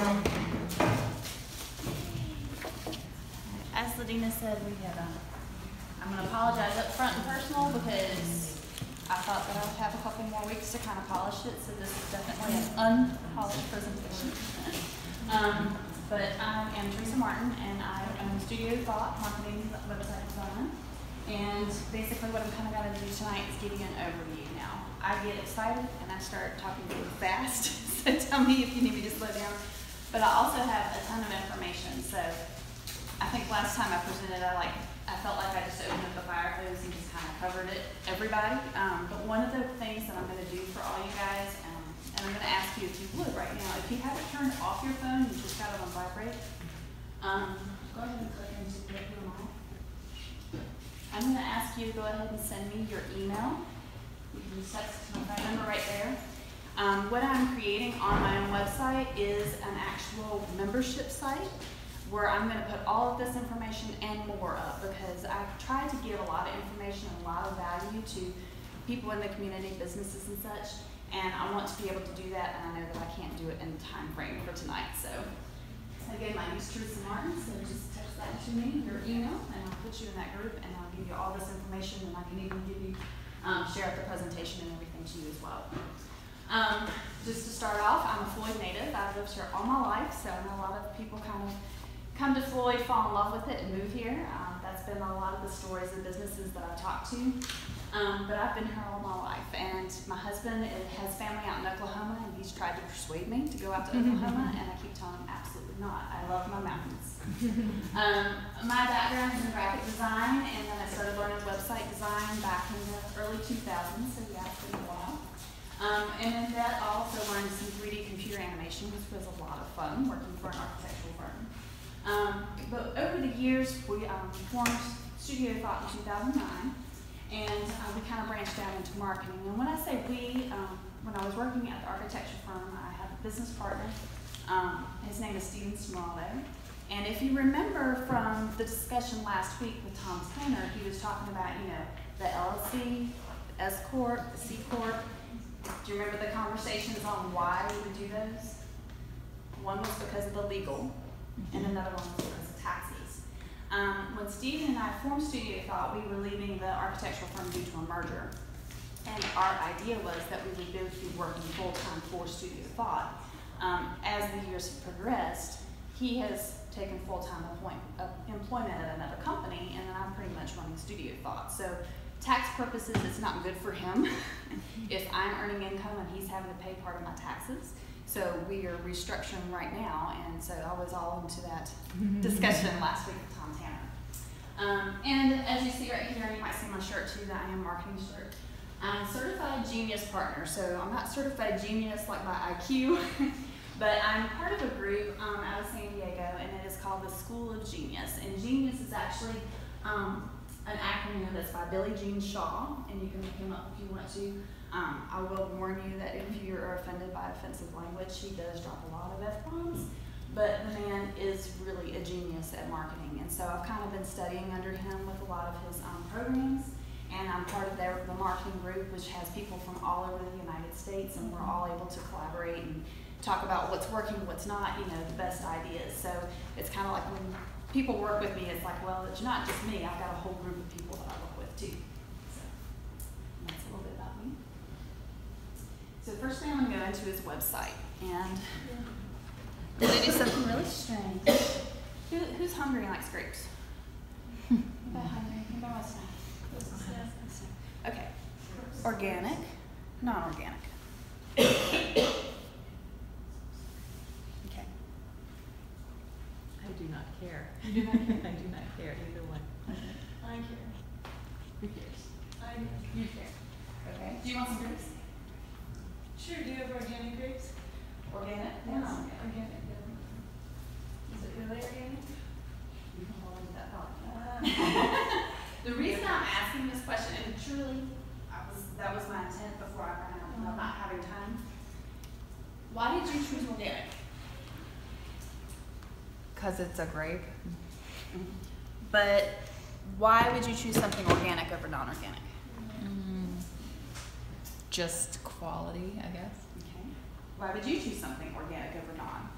As Lydeana said, we had, um, I'm gonna apologize up front and personal because I thought that I would have a couple more weeks to kind of polish it, so this is definitely an unpolished presentation. Um, but I am Teresa Martin and I own Studio Thought Marketing Website Design. And basically what I'm kind of gonna do tonight is give you an overview now. I get excited and I start talking really fast, so tell me if you need me to slow down. But I also have a ton of information, so I think last time I presented, I like, I felt like I just opened up the fire hose and just kind of covered it, everybody. Um, but one of the things that I'm gonna do for all you guys, um, and I'm gonna ask you if you would right now, if you haven't turned off your phone, you just got it on vibrate, um, go ahead and click the on. I'm gonna ask you to go ahead and send me your email. You can just text my phone number right there. Um, what I'm creating on my own website is an actual membership site where I'm going to put all of this information and more up because I've tried to give a lot of information and a lot of value to people in the community, businesses and such, and I want to be able to do that, and I know that I can't do it in the time frame for tonight. So, again, my name is Teresa Martin, so just text that to me, your email, and I'll put you in that group, and I'll give you all this information, and I can even give you, um, share up the presentation and everything to you as well. Um, just to start off, I'm a Floyd native. I've lived here all my life, so I know a lot of people kind of come to Floyd, fall in love with it, and move here. Um, that's been a lot of the stories of businesses that I've talked to. Um, but I've been here all my life, and my husband has family out in Oklahoma, and he's tried to persuade me to go out to Oklahoma, and I keep telling him absolutely not. I love my mountains. um, my background is in graphic design, and then I started learning website design back in the early 2000s, so yeah, it's been a while. Um, and then that also learned some 3D computer animation, which was a lot of fun working for an architectural firm. Um, but over the years, we um, formed Studio Thought in 2009, and uh, we kind of branched out into marketing. And when I say we, um, when I was working at the architecture firm, I had a business partner. Um, his name is Steven Smeraldo. And if you remember from the discussion last week with Tom Tanner, he was talking about, you know, the LLC, the S Corp, the C Corp. Do you remember the conversations on why we would do those? One was because of the legal and another one was because of taxes. Um, when Steve and I formed Studio Thought, we were leaving the architectural firm due to a merger. And our idea was that we would both be working full time for Studio Thought. Um, as the years have progressed, he has taken full time uh, employment at another company, and then I'm pretty much running Studio Thought. So, tax purposes, it's not good for him if I'm earning income and he's having to pay part of my taxes. So we are restructuring right now, and so I was all into that discussion last week with Tom Tanner. Um, and as you see right here, you might see my shirt too, that I am marketing shirt. I'm certified genius partner, so I'm not certified genius like by IQ, but I'm part of a group um, out of San Diego, and it is called the School of Genius. And genius is actually um, an acronym that's by Billy Gene Shaw, and you can look him up if you want to. Um, I will warn you that if you are offended by offensive language, he does drop a lot of F bombs. But the man is really a genius at marketing. And so I've kind of been studying under him with a lot of his um, programs. And I'm part of their, the marketing group, which has people from all over the United States. And we're all able to collaborate and talk about what's working, what's not, you know, the best ideas. So it's kind of like when people work with me, it's like, well, it's not just me. I've got a whole group of people that I work with too. So that's a little bit about me. So the first thing I'm going to go into is website. And we're going to do something really strange. Who, who's hungry and likes grapes? Anybody hungry? Anybody wants Okay. Organic, non-organic. okay. I do not care. You do not care? I do not care either one. I care. Who cares? I, you care. Okay. Do you want some grapes? because it's a grape. But why would you choose something organic over non-organic? Mm, just quality, I guess. Okay. Why would you choose something organic over non?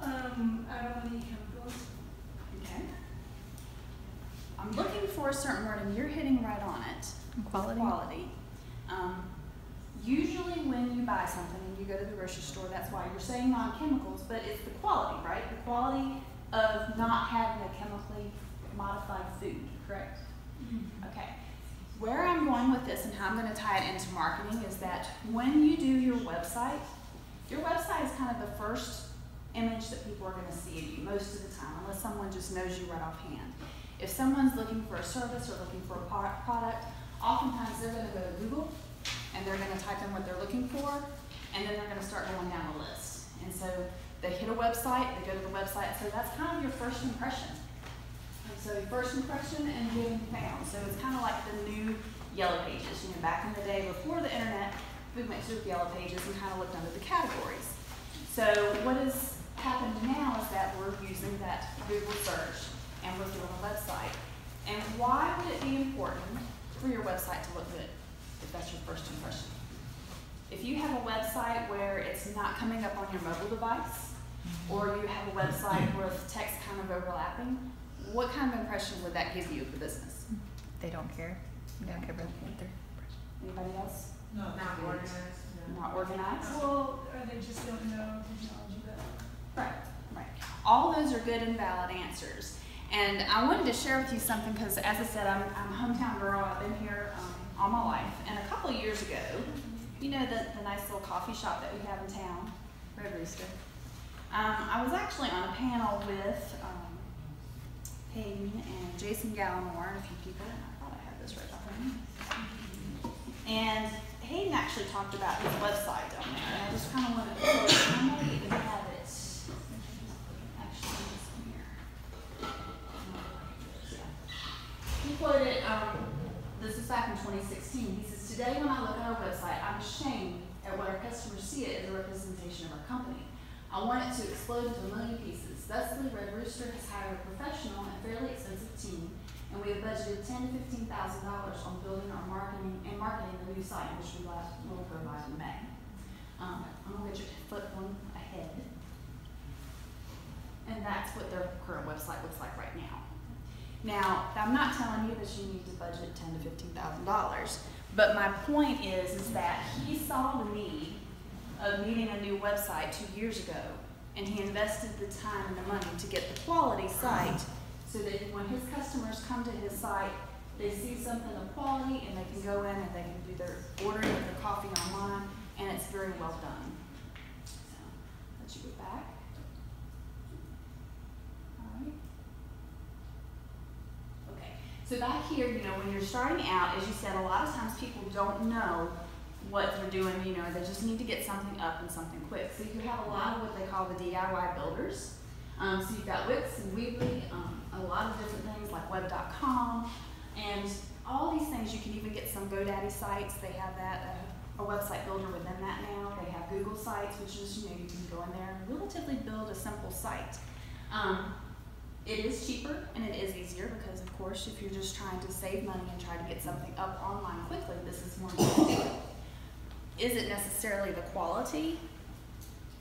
Um, I don't need chemicals. Okay. I'm looking for a certain word, and you're hitting right on it. Quality. Quality. Um, usually when you buy something and you go to the grocery store, that's why you're saying non-chemicals, but it's the quality, right? The quality of not having a chemically modified food, correct? Mm-hmm. Okay. Where I'm going with this and how I'm going to tie it into marketing is that when you do your website, your website is kind of the first image that people are going to see of you most of the time, unless someone just knows you right offhand. If someone's looking for a service or looking for a product, oftentimes they're going to go to Google and they're going to type in what they're looking for, and then they're going to start going down the list. And so they hit a website, they go to the website, so that's kind of your first impression. And so first impression and being found. So it's kind of like the new yellow pages. You know, back in the day before the internet, we went through the yellow pages and kind of looked under the categories. So what has happened now is that we're using that Google search and we're doing a website. And why would it be important for your website to look good if that's your first impression? If you have a website where it's not coming up on your mobile device, or you have a website where the text kind of overlapping, what kind of impression would that give you of the business? They don't care. They don't care about what they're. Anybody else? Not organized. Not organized? Well, or they just don't know technology better. Right, right. All those are good and valid answers. And I wanted to share with you something because, as I said, I'm, I'm a hometown girl. I've been here um, all my life. And a couple years ago, you know the, the nice little coffee shop that we have in town, Red Rooster. Um, I was actually on a panel with um, Hayden and Jason Gallimore and a few people. And I thought I had this right behind me. And Hayden actually talked about his website down there, and I just kind of wanted to quote it. I might even have it. Actually, here. He quoted, um, this is back in 2016. He says, Today, when I look at our website, I'm ashamed at what our customers see it as a representation of our company. I want it to explode into a million pieces. Thusly, Red Rooster has hired a professional and fairly expensive team, and we have budgeted ten to fifteen thousand dollars on building our marketing and marketing the new site, which we will live in May. Um, I'm gonna get your flip one ahead. And that's what their current website looks like right now. Now, I'm not telling you that you need to budget ten to fifteen thousand dollars, but my point is, is that he saw the need of needing a new website two years ago, and he invested the time and the money to get the quality site, so that when his customers come to his site, they see something of quality, and they can go in and they can do their ordering of their coffee online, and it's very well done. So, let you go back. All right. Okay, so back here, you know, when you're starting out, as you said, a lot of times people don't know what they're doing, you know, they just need to get something up and something quick. So you have a lot of what they call the DIY builders. Um, so you've got Wix and Weebly, um, a lot of different things like web.com, and all these things. You can even get some GoDaddy sites. They have that, uh, a website builder within that now. They have Google Sites, which is, you know, you can go in there and relatively build a simple site. Um, it is cheaper and it is easier because, of course, if you're just trying to save money and try to get something up online quickly, this is it. Is it necessarily the quality?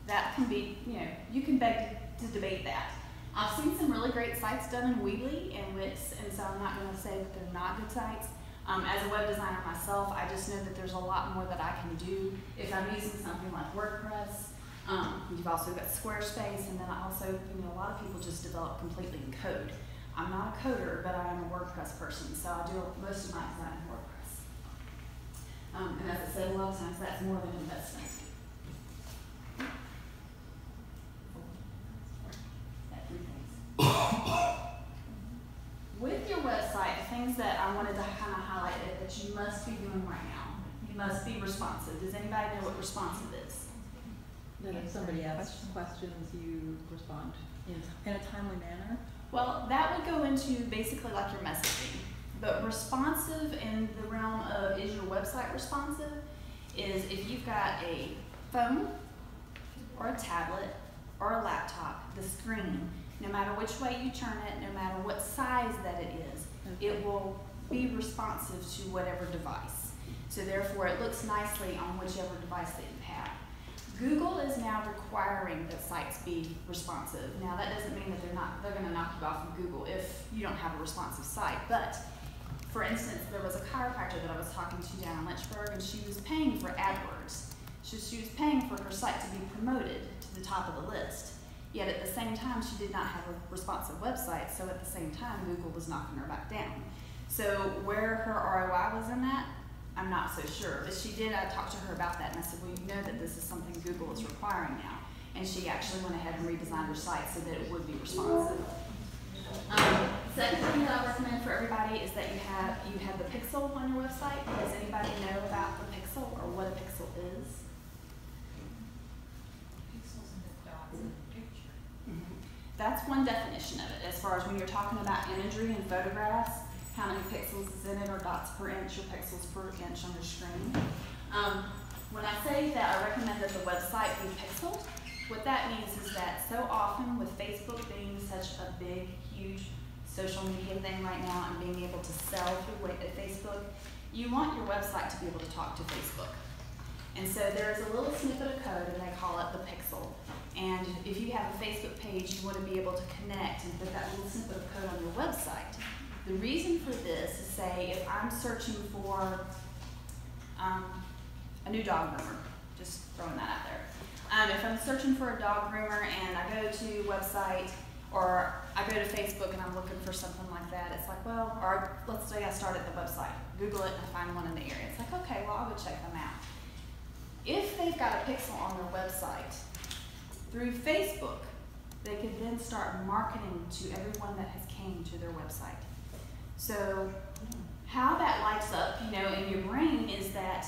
That can be, you know, you can beg to debate that. I've seen some really great sites done in Weebly and Wix, and so I'm not going to say that they're not good sites. Um, as a web designer myself, I just know that there's a lot more that I can do if I'm using something like WordPress. Um, you've also got Squarespace, and then I also, you know, a lot of people just develop completely in code. I'm not a coder, but I am a WordPress person, so I do most of my design in WordPress. Um, and as I said, a lot of times that's more of an investment. With your website, things that I wanted to kind of highlight that you must be doing right now. You must be responsive. Does anybody know what responsive is? Then if somebody asks questions, you respond in, in a timely manner. Well, that would go into basically like your messaging. But responsive in the realm of is your website responsive is if you've got a phone or a tablet or a laptop, the screen, no matter which way you turn it, no matter what size that it is, it will be responsive to whatever device. So therefore, it looks nicely on whichever device that you have. Google is now requiring that sites be responsive. Now, that doesn't mean that they're not, they're gonna knock you off of Google if you don't have a responsive site, but for instance, there was a chiropractor that I was talking to down in Lynchburg, and she was paying for AdWords. She, she was paying for her site to be promoted to the top of the list. Yet at the same time, she did not have a responsive website, so at the same time, Google was knocking her back down. So where her ROI was in that, I'm not so sure. But she did, I talked to her about that, and I said, well, you know that this is something Google is requiring now. And she actually went ahead and redesigned her site so that it would be responsive. Um, second thing that I recommend for everybody is that you have, you have the pixel on your website. Does anybody know about the pixel or what a pixel is? Pixels and the dots in the picture. That's one definition of it, as far as when you're talking about imagery and photographs, how many pixels is in it, or dots per inch, or pixels per inch on your screen. Um, when I say that I recommend that the website be pixeled, what that means is that so often with Facebook being such a big, huge social media thing right now and being able to sell through uh, Facebook, you want your website to be able to talk to Facebook. And so there's a little snippet of code, and they call it the pixel. And if you have a Facebook page, you want to be able to connect and put that little snippet of code on your website. The reason for this is say if I'm searching for um, a new dog groomer, just throwing that out there. Um, if I'm searching for a dog groomer and I go to website or I go to Facebook and I'm looking for something like that, it's like, well, or let's say I start at the website, Google it and find one in the area. It's like, okay, well, I'll go check them out. If they've got a pixel on their website, through Facebook, they could then start marketing to everyone that has came to their website. So how that lights up, you know, in your brain is that,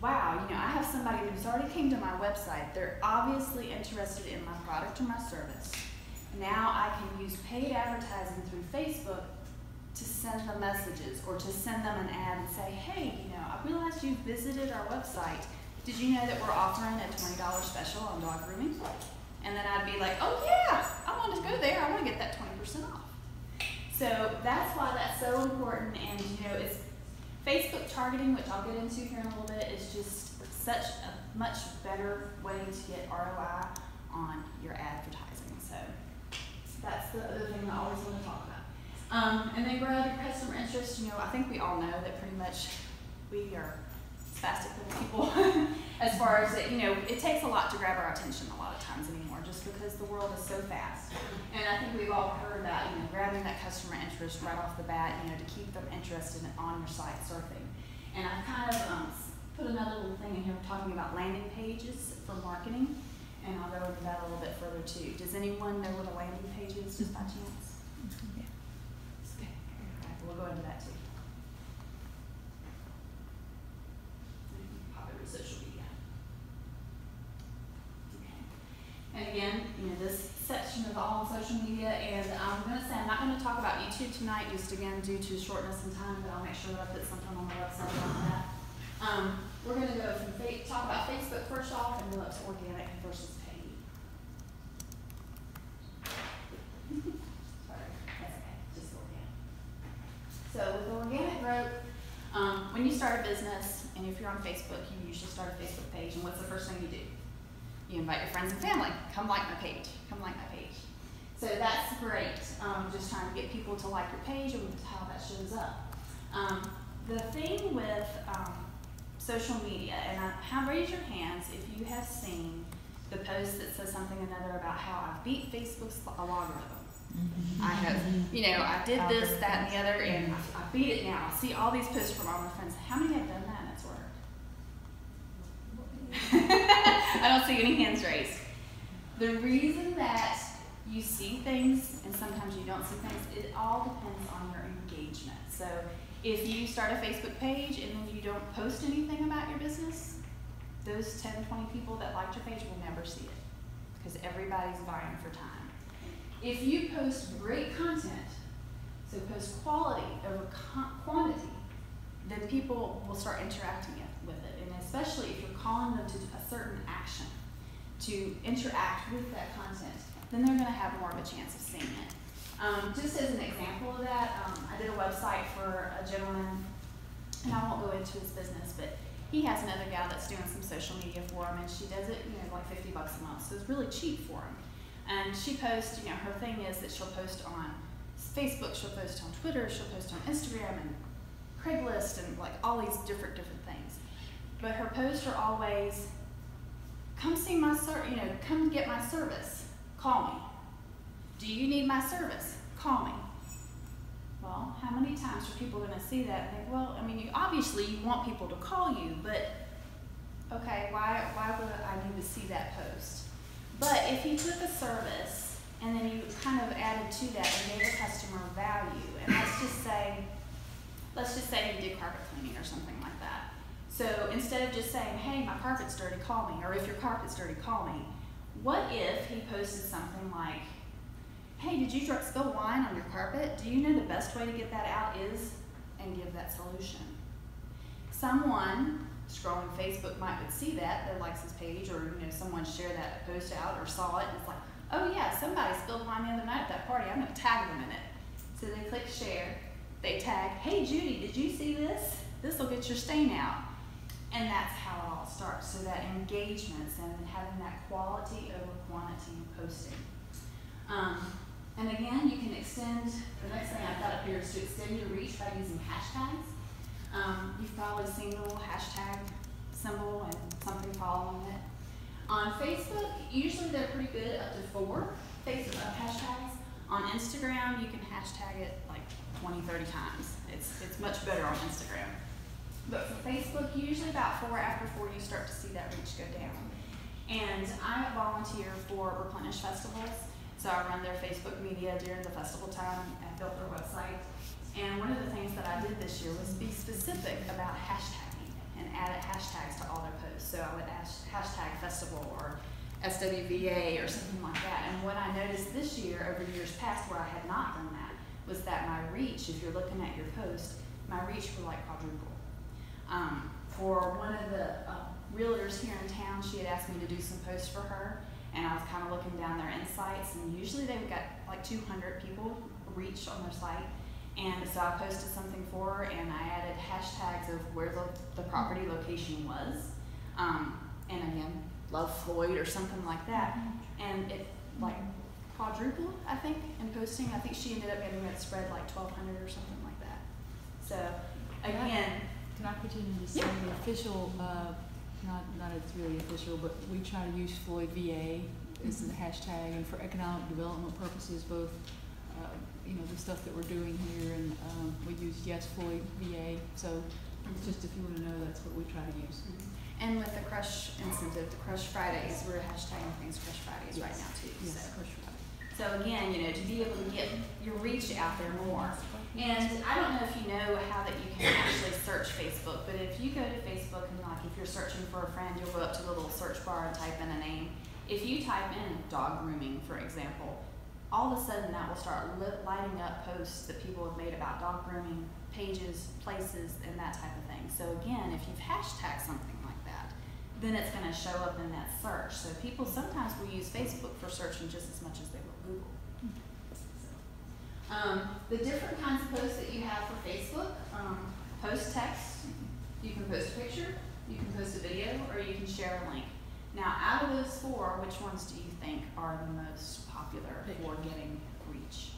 wow, you know, I have somebody who's already came to my website. They're obviously interested in my product or my service. Now I can use paid advertising through Facebook to send them messages or to send them an ad and say, hey, you know, I realized you visited our website. Did you know that we're offering a $20 special on dog grooming? And then I'd be like, oh yeah, I want to go there. I want to get that 20% off. So that's why that's so important. And you know, it's Facebook targeting, which I'll get into here in a little bit, is just such a much better way to get ROI on your advertising. So that's the other thing I always want to talk about. Um, and then grow your customer interest. You know, I think we all know that pretty much we are spastic people as far as it, you know, it takes a lot to grab our attention a lot of times anymore just because the world is so fast. And I think we've all heard about, you know, grabbing that customer interest right off the bat, you know, to keep them interested on your site surfing. And I've kind of um, put another little thing in here talking about landing pages for marketing. And I'll go into that a little bit further too. Does anyone know what a landing page is just by chance? Okay, okay, we'll go into that too. Popular social media. Okay. And again, you know, this section is all on social media, and I'm gonna say, I'm not gonna talk about YouTube tonight, just again due to shortness in time, but I'll make sure that I put something on the website about that. Um, we're gonna go from talk about Facebook first off, and go up to organic versus paid. Sorry, that's okay, just organic. So with organic growth, um, when you start a business, and if you're on Facebook, you usually start a Facebook page, and what's the first thing you do? You invite your friends and family, come like my page, come like my page. So that's great, um, just trying to get people to like your page and how that shows up. Um, the thing with, um, social media, and I, have, raise your hands if you have seen the post that says something or another about how I beat Facebook's algorithm. I have, you know, I did this, that, and the other, and I, beat it now. I see all these posts from all my friends. How many have done that and it's worked? I don't see any hands raised. The reason that you see things and sometimes you don't see things, it all depends on your engagement. So if you start a Facebook page and then you don't post anything about your business, those 10, 20 people that liked your page will never see it because everybody's vying for time. If you post great content, so post quality over quantity, then people will start interacting with it. Especially if you're calling them to a certain action to interact with that content, then they're going to have more of a chance of seeing it. Um, just as an example of that, um, I did a website for a gentleman, and I won't go into his business, but he has another gal that's doing some social media for him, and she does it, you know, like 50 bucks a month, so it's really cheap for him. And she posts, you know, her thing is that she'll post on Facebook, she'll post on Twitter, she'll post on Instagram, and Craigslist and like all these different different things. But her posts are always, "Come see my ser, you know, come get my service. Call me. Do you need my service? Call me." Well, how many times are people going to see that and think, "Well, I mean, you obviously you want people to call you, but okay, why why would I need to see that post?" But if you took a service and then you kind of added to that and gave a customer value, and let's just say, let's just say you did carpet cleaning or something. So instead of just saying, hey, my carpet's dirty, call me, or if your carpet's dirty, call me, what if he posted something like, hey, did you spill wine on your carpet? Do you know the best way to get that out is, and give that solution. Someone scrolling Facebook might would see that, that likes his page, or you know, someone shared that post out or saw it, and it's like, oh yeah, somebody spilled wine the other night at that party. I'm gonna tag them in it. So they click share. They tag, hey Judy, did you see this? This will get your stain out. And that's how it all starts. So that engagements and having that quality over quantity in posting. Um, and again, you can extend, the next thing I've got up here is to extend your reach by using hashtags. Um, probably seen the little hashtag symbol and something following it. On Facebook, usually they're pretty good up to four Facebook hashtags. On Instagram, you can hashtag it like 20, 30 times. It's, it's much better on Instagram. But for Facebook, usually about four after four, you start to see that reach go down. And I volunteer for Replenish Festivals. So I run their Facebook media during the festival time and built their website. And one of the things that I did this year was be specific about hashtagging and added hashtags to all their posts. So I would hashtag festival or SWVA or something like that. And what I noticed this year over years past where I had not done that was that my reach, if you're looking at your post, my reach were like quadruple. Um, for one of the uh, realtors here in town, she had asked me to do some posts for her, and I was kind of looking down their insights, and usually they've got like 200 people reach on their site. And so I posted something for her, and I added hashtags of where the, the property location was, um, and again, love Floyd or something like that. And it like quadrupled, I think, in posting. I think she ended up getting it spread like 1,200 or something like that. So again, I continue to say Yeah. the official, uh, not, not it's really official, but we try to use Floyd VA as the hashtag and for economic development purposes, both, uh, you know, the stuff that we're doing here and, um, we use Yes Floyd VA. So just if you wanna know, that's what we try to use. and with the Crush incentive, the Crush Fridays, we're hashtagging things Crush Fridays right now too. Yes, So. Crush Friday. So again, you know, to be able to get your reach out there more. And I don't know if you know how that you can actually search Facebook, but if you go to Facebook and like if you're searching for a friend, you'll go up to the little search bar and type in a name. If you type in dog grooming, for example, all of a sudden that will start lighting up posts that people have made about dog grooming, pages, places, and that type of thing. So again, if you've hashtagged something like that, then it's going to show up in that search. So people sometimes will use Facebook for searching just as much as they will Google. Um, the different kinds of posts that you have for Facebook, um, post text, you can post a picture, you can post a video, or you can share a link. Now, out of those four, which ones do you think are the most popular for getting reach?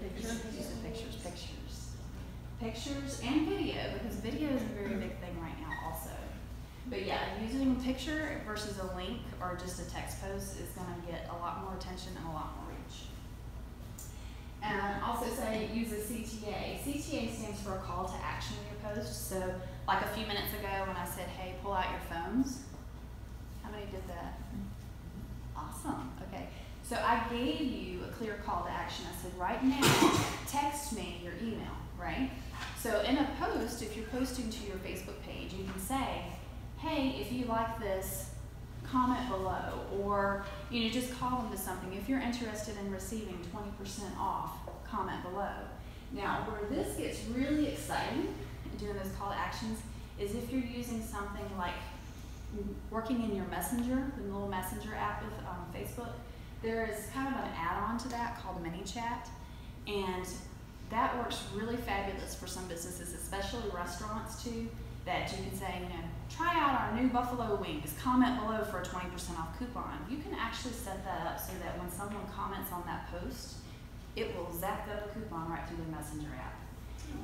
Picture. Use pictures, pictures. Pictures and video, because video is a very big thing right now also. But yeah, using a picture versus a link or just a text post is gonna get a lot more attention and a lot more And also say use a CTA. CTA stands for a call to action in your post. So like a few minutes ago when I said, hey, pull out your phones. How many did that? Awesome. Okay. So I gave you a clear call to action. I said, right now, text me your email, right? So in a post, if you're posting to your Facebook page, you can say, hey, if you like this, comment below, or you know, just call them to something. If you're interested in receiving 20% off, comment below. Now, where this gets really exciting, doing those call to actions, is if you're using something like working in your messenger, the little messenger app with um, Facebook, there is kind of an add-on to that called ManyChat and that works really fabulous for some businesses, especially restaurants too. That you can say, you know, try out our new buffalo wings. Comment below for a twenty percent off coupon. You can actually set that up so that when someone comments on that post, it will zap up a coupon right through the messenger app.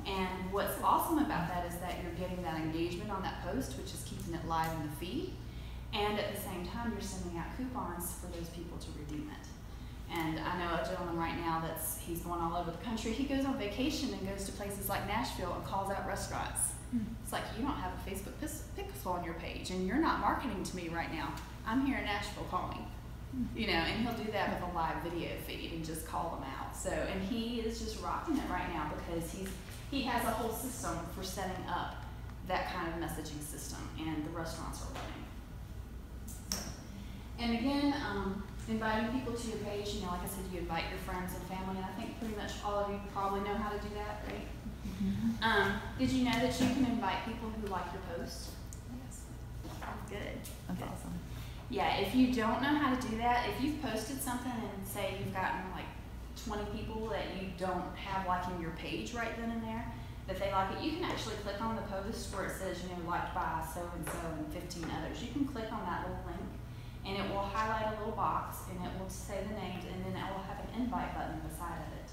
And what's awesome about that is that you're getting that engagement on that post, which is keeping it live in the feed. And at the same time, you're sending out coupons for those people to redeem it. And I know a gentleman right now that's he's going all over the country. He goes on vacation and goes to places like Nashville and calls out restaurants. Hmm. It's like you don't have a Facebook pixel on your page, and you're not marketing to me right now. I'm here in Nashville calling, you know, and he'll do that with a live video feed and just call them out. So, and he is just rocking it right now because he's he has a whole system for setting up that kind of messaging system, and the restaurants are running. And again, um, inviting people to your page, you know, like I said, you invite your friends and family, and I think pretty much all of you probably know how to do that, right? Um, did you know that you can invite people who like your post? Good. That's Good. awesome. Yeah, if you don't know how to do that, if you've posted something and say you've gotten like twenty people that you don't have liking your page right then and there, that they like it, you can actually click on the post where it says, you know, liked by so and so and fifteen others. You can click on that little link and it will highlight a little box and it will say the names and then it will have an invite button beside of it.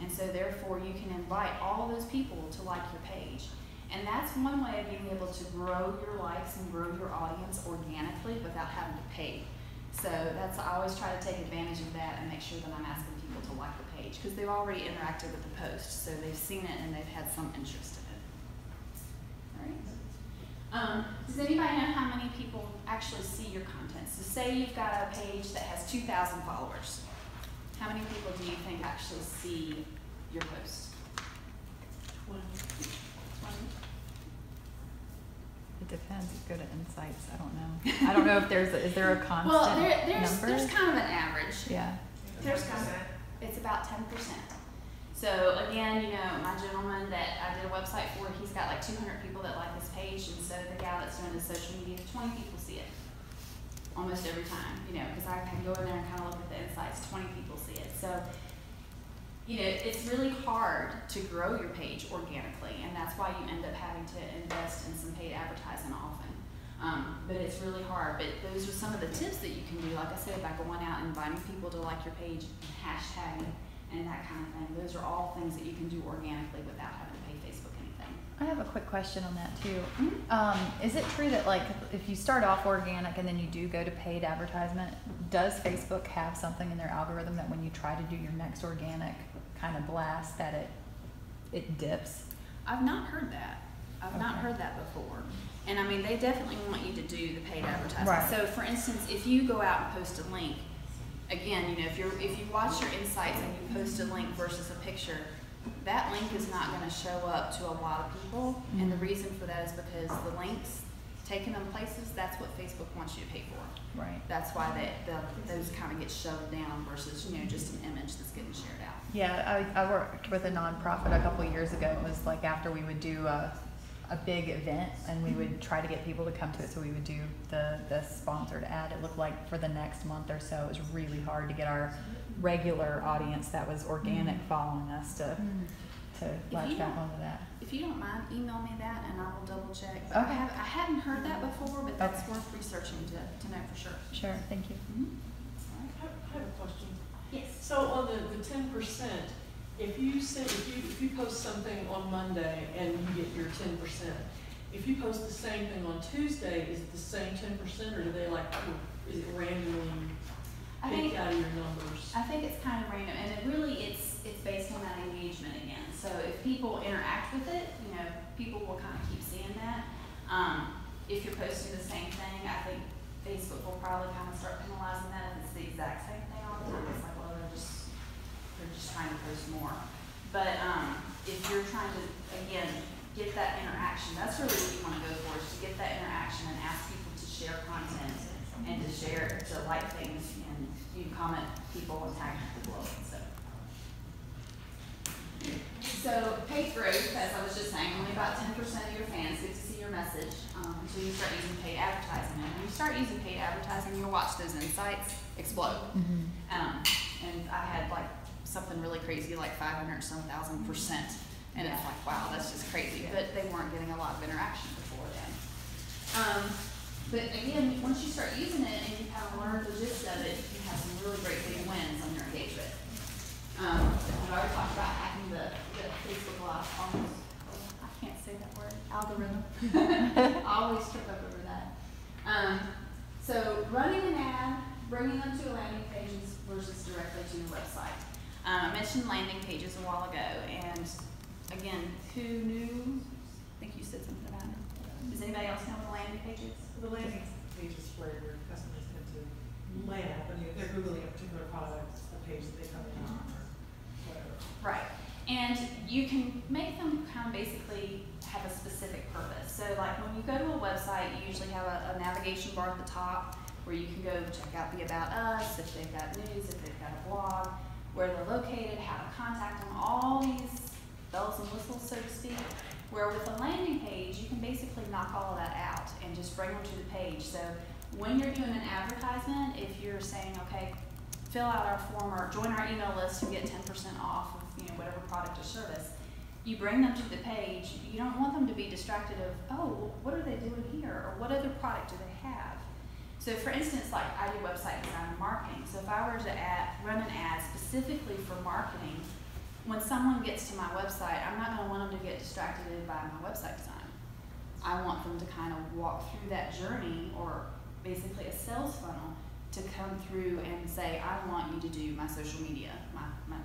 And so therefore you can invite all those people to like your page. And that's one way of being able to grow your likes and grow your audience organically without having to pay. So that's I always try to take advantage of that and make sure that I'm asking people to like the page because they've already interacted with the post, so they've seen it and they've had some interest in it. All right. Um, does anybody know how many people actually see your content? So say you've got a page that has 2,000 followers. How many people do you think actually see your post? 20? It depends. You go to insights. I don't know. I don't know if there's, a- is there a constant Well, there, there's, number? there's kind of an average. Yeah. There's kind of, it's about ten percent. So again, you know, my gentleman that I did a website for, he's got like two hundred people that like his page, and so the gal that's doing the social media, twenty people see it. Almost every time, you know, because I can go in there and kind of look at the insights, twenty people see it, so. You know, it's really hard to grow your page organically, and that's why you end up having to invest in some paid advertising often. Um, but it's really hard. But those are some of the tips that you can do. Like I said, by going out and inviting people to like your page, hashtagging, and that kind of thing. Those are all things that you can do organically without having to pay Facebook anything. I have a quick question on that too. Mhm. Um, is it true that like if you start off organic and then you do go to paid advertisement, does Facebook have something in their algorithm that when you try to do your next organic kind of blast that it it dips? I've not heard that. I've not heard that before. And I mean, they definitely want you to do the paid advertising. Right. So for instance, if you go out and post a link, again, you know, if you're, if you watch your insights and you post a link versus a picture, that link is not gonna show up to a lot of people. And the Mhm. reason for that is because the links taking them places, that's what Facebook wants you to pay for. Right. That's why that, the, those kind of get shoved down versus, you know, just an image that's getting shared out. Yeah, I, I worked with a nonprofit a couple years ago. It was like after we would do a, a big event and we would try to get people to come to it. So we would do the, the sponsored ad. It looked like for the next month or so, it was really hard to get our regular audience that was organic mm-hmm. following us to, mm-hmm. to latch you back don't- onto that. If you don't mind, email me that and I will double check. But I Okay. have, I hadn't heard that before, but that's Okay. worth researching to, to know for sure. Sure, thank you. Mm-hmm. I I have a question. Yes. So on the, the ten percent, if you send, if you, if you post something on Monday and you get your ten percent, if you post the same thing on Tuesday, is it the same ten percent or do they like, is it randomly I think, out of your numbers? I think it's kind of random and it really, it's, it's based on that engagement again. So if people interact with it, you know, people will kind of keep seeing that. Um, if you're posting the same thing, I think Facebook will probably kind of start penalizing that if it's the exact same thing all the time. It's like, well, they're just, trying to post more. But, um, if you're trying to, again, get that interaction, that's really what you wanna go for, is to get that interaction and ask people to share content and to share, to like things, and you comment people and tag people so. So paid growth, as I was just saying, only about ten percent of your fans get to see your message, um, until you start using paid advertising. And when you start using paid advertising, you'll watch those insights explode. Um, and I had like something really crazy like 500 some thousand mm-hmm. percent. And yeah. it's like, wow, that's just crazy. Yeah. But they weren't getting a lot of interaction before then. Um, but again, once you start using it and you kind of learn the gist of it, you have some really great big wins on your engagement. Um, we already talked about hacking the, the Facebook live almost, oh, I can't say that word, algorithm. Always trip up over that. Um, so running an ad, bringing them to a landing page versus directly to your website. Um, I mentioned landing pages a while ago, and again, who knew? I think you said something about it. Does anybody else know what landing pages? The landing pages where your customers tend to land, I mean, if they're Googling a particular product, a page that they come in on or whatever. Right. And you can make them kind of basically have a specific purpose. So like when you go to a website, you usually have a, a navigation bar at the top where you can go check out the About Us, if they've got news, if they've got a blog, where they're located, how to contact them, all these bells and whistles, so to speak. Where with a landing page, you can basically knock all of that out and just bring them to the page. So when you're doing an advertisement, if you're saying, okay, fill out our form or join our email list and get ten percent off of, you know, whatever product or service, you bring them to the page, you don't want them to be distracted of, oh, what are they doing here? Or what other product do they have? So for instance, like I do website design and marketing. So if I were to run an ad specifically for marketing, when someone gets to my website, I'm not gonna want them to get distracted by my website design. I want them to kind of walk through that journey or basically a sales funnel to come through and say, I want you to do my social media, my, my,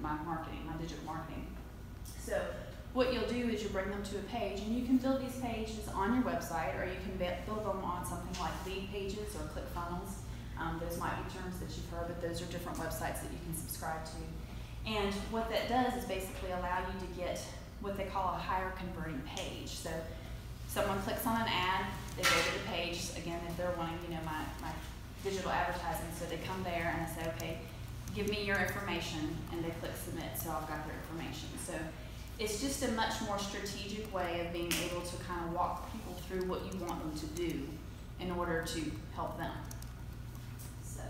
my marketing, my digital marketing. So what you'll do is you bring them to a page and you can build these pages on your website or you can build them on something like Leadpages or ClickFunnels. Um, those might be terms that you've heard, but those are different websites that you can subscribe to. And what that does is basically allow you to get what they call a higher converting page. So someone clicks on an ad, they go to the page, again, if they're wanting, you know, my, my digital advertising, so they come there and I say, okay, give me your information, and they click submit, so I've got their information. So it's just a much more strategic way of being able to kind of walk people through what you want them to do in order to help them. So,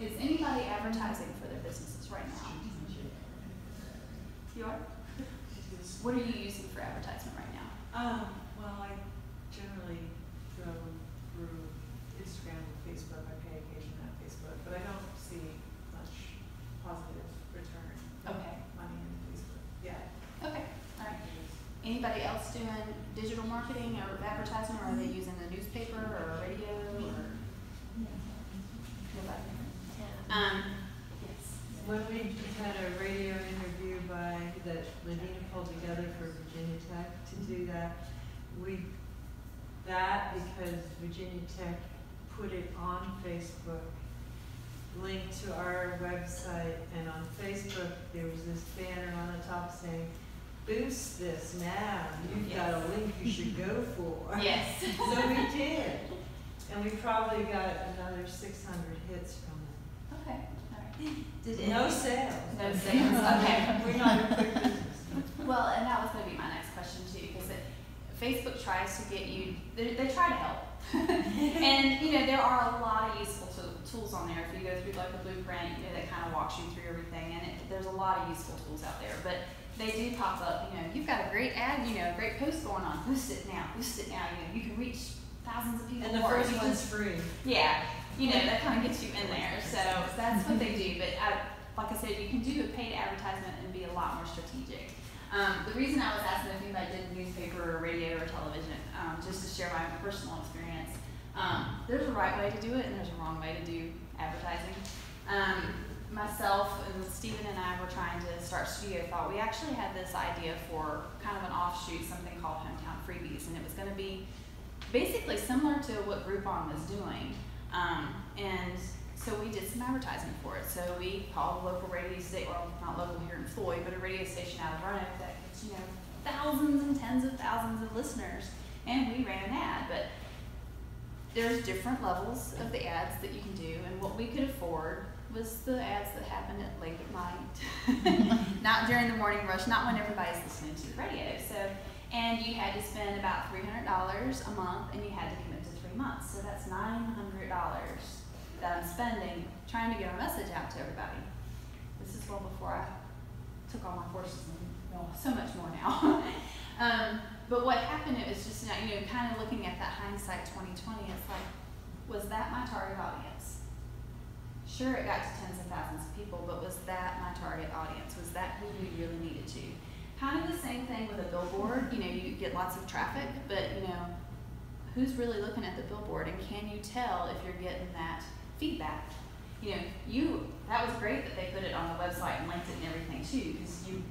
is anybody advertising for their businesses right now? You are? What are you using for advertisement right now? Um, well, I generally go through Instagram and Facebook, I pay attention at Facebook, but I don't see much positive return Okay, money in Facebook yet. okay, all right. Anybody else doing digital marketing or advertising, or are they using the newspaper or radio or? Nobody? Um, yes. When we had a radio interview by, that Lydeana pulled together for Virginia Tech to do that, we, that because Virginia Tech put it on Facebook, linked to our website, and on Facebook, there was this banner on the top saying, boost this now, you've got a link you should go for. Yes. So we did, and we probably got another six hundred hits from it. Okay, all right. Did No sales. No sales, okay. We're not a quick business. Well, and that was gonna be my next question too, because it, Facebook tries to get you, they, they try to help. And, you know, there are a lot of useful tool- tools on there, if you go through like a blueprint, you know, that kind of walks you through everything, and it, there's a lot of useful tools out there, but they do pop up, you know, you've got a great ad, you know, a great post going on, boost it now, boost it now, you know, you can reach thousands of people. And the more. first one's free. yeah, you know, that kind of gets you in there. So that's what they do. But I, like I said, you can do a paid advertisement and be a lot more strategic. Um, the reason I was asking if anybody did newspaper or radio or television, um, just to share my personal experience. Um, there's a right way to do it and there's a wrong way to do advertising. Myself and Stephen and I were trying to start Studio Thought. We actually had this idea for kind of an offshoot, something called Hometown Freebies, and it was going to be basically similar to what Groupon was doing. Um, and so we did some advertising for it. So we called a local radio station, well, not local here in Floyd, but a radio station out of Roanoke that gets, you know, thousands and tens of thousands of listeners. And we ran an ad, but there's different levels of the ads that you can do, and what we could afford was the ads that happened at late at night, not during the morning rush, not when everybody's listening to the radio. So, and you had to spend about three hundred dollars a month, and you had to commit to three months. So that's nine hundred dollars that I'm spending trying to get a message out to everybody. This is well before I took all my courses and so much more now. um, but what happened, it was just, now, you know, kind of looking at that hindsight 2020, it's like, was that my target audience? Sure, it got to tens of thousands of people, but was that my target audience? Was that who we really needed to? Kind of the same thing with a billboard, you know, you get lots of traffic, but, you know, who's really looking at the billboard and can you tell if you're getting that feedback? You know, you, that was great that they put it on the website and linked it and everything too, because you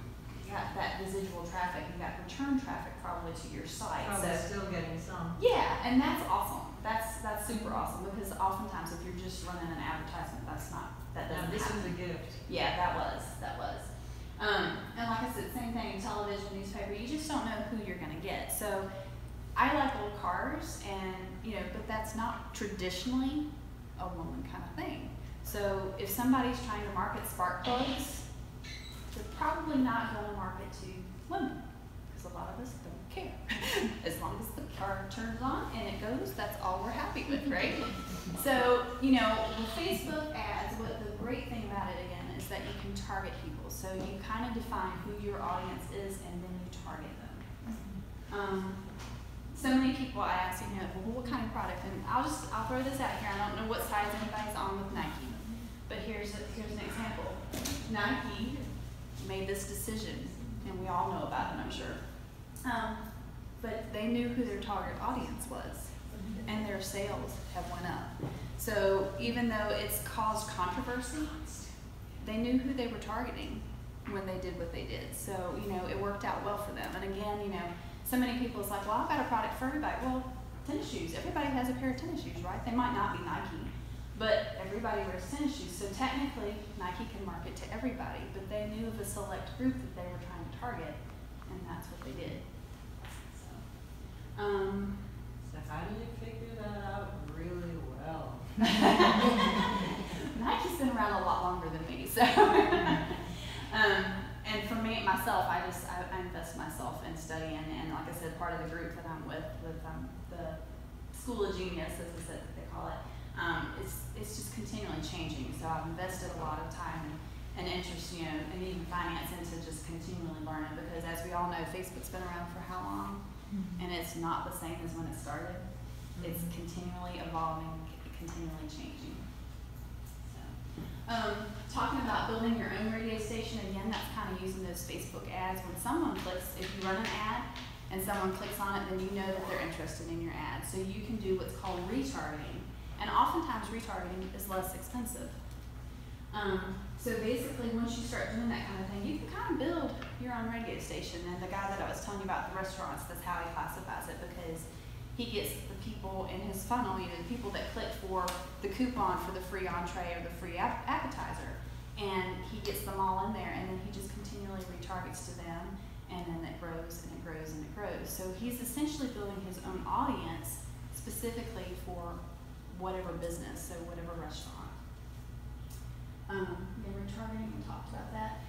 got that residual traffic, you got return traffic probably to your site, oh, so. Probably still getting some. Yeah, and that's awesome. That's that's super awesome because oftentimes if you're just running an advertisement, that's not that doesn't this happen. is a gift. Yeah, that was that was. Um, and like I said, same thing. In television, newspaper. You just don't know who you're gonna get. So I like old cars, and you know, but that's not traditionally a woman kind of thing. So if somebody's trying to market spark plugs, they're probably not going to market to women because a lot of us don't care. as long as the car turns on and it goes, that's all we're happy with, right? so, you know, with Facebook ads, what the great thing about it again is that you can target people. So you kind of define who your audience is and then you target them. Um, so many people I ask, you know, well, what kind of product? And I'll just, I'll throw this out here. I don't know what size anybody's on with Nike, but here's, a, here's an example. Nike made this decision, and we all know about it, I'm sure. Um, but they knew who their target audience was, and their sales have went up. So even though it's caused controversy, they knew who they were targeting when they did what they did. So you know it worked out well for them. And again, you know, so many people is like, well, I've got a product for everybody. Well, tennis shoes. Everybody has a pair of tennis shoes, right? They might not be Nike, but everybody wears tennis shoes. So technically, Nike can market to everybody, but they knew of a select group that they were trying to target, and that's what they did. So, um, So how do you figure that out really well? Nike's been around a lot longer than me, so. um, and for me, myself, I just, I, I invest myself in studying, and like I said, part of the group that I'm with, with um, the School of Genius, as I said, they call it, um, it's, it's just continually changing. So I've invested a lot of time and, and interest, you know, and even finance into just continually learning, because as we all know, Facebook's been around for how long? And it's not the same as when it started. It's continually evolving, continually changing. So, um, talking about building your own radio station, again, that's kind of using those Facebook ads. When someone clicks, if you run an ad and someone clicks on it, then you know that they're interested in your ad. So you can do what's called retargeting. And oftentimes retargeting is less expensive. Um, so basically, once you start doing that kind of thing, you can kind of build your own radio station. And the guy that I was telling you about the restaurants, that's how he classifies it because he gets the people in his funnel, you know, the people that click for the coupon for the free entree or the free appetizer. And he gets them all in there, and then he just continually retargets to them, and then it grows and it grows and it grows. So he's essentially building his own audience specifically for whatever business, so whatever restaurant. Um, yeah, retargeting, we talked about that.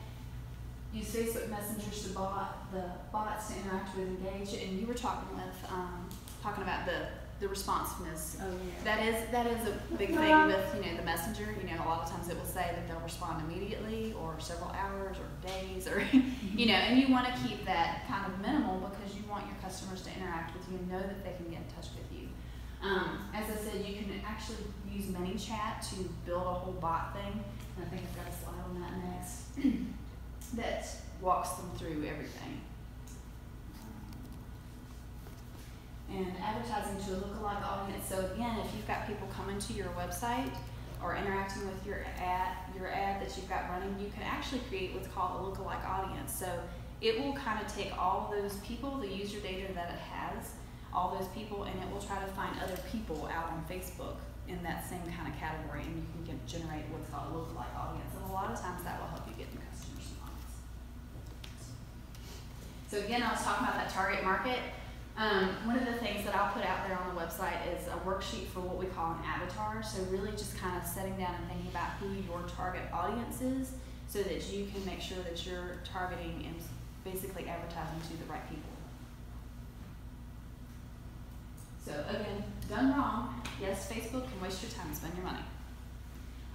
Use Facebook messengers to bot, the bots to interact with, engage, and you were talking with, um, talking about the, the responsiveness. Oh, yeah. That is, that is a big thing with, you know, the messenger, you know, a lot of times it will say that they'll respond immediately, or several hours, or days, or, you know, and you wanna keep that kind of minimal, because you want your customers to interact with you and know that they can get in touch with you. Um, as I said, you can actually use ManyChat to build a whole bot thing, and I think I've got a slide on that next, that walks them through everything. And advertising to a lookalike audience, so again, if you've got people coming to your website or interacting with your ad, your ad that you've got running, you can actually create what's called a lookalike audience. So it will kind of take all those people, the user data that it has, all those people, and it will try to find other people out on Facebook in that same kind of category, and you can get, generate what's called a lookalike audience. And a lot of times that will help you get new customers and. So again, I was talking about that target market. Um, one of the things that I'll put out there on the website is a worksheet for what we call an avatar. So really just kind of setting down and thinking about who your target audience is so that you can make sure that you're targeting and basically advertising to the right people. So again, done wrong, yes, Facebook can waste your time and spend your money.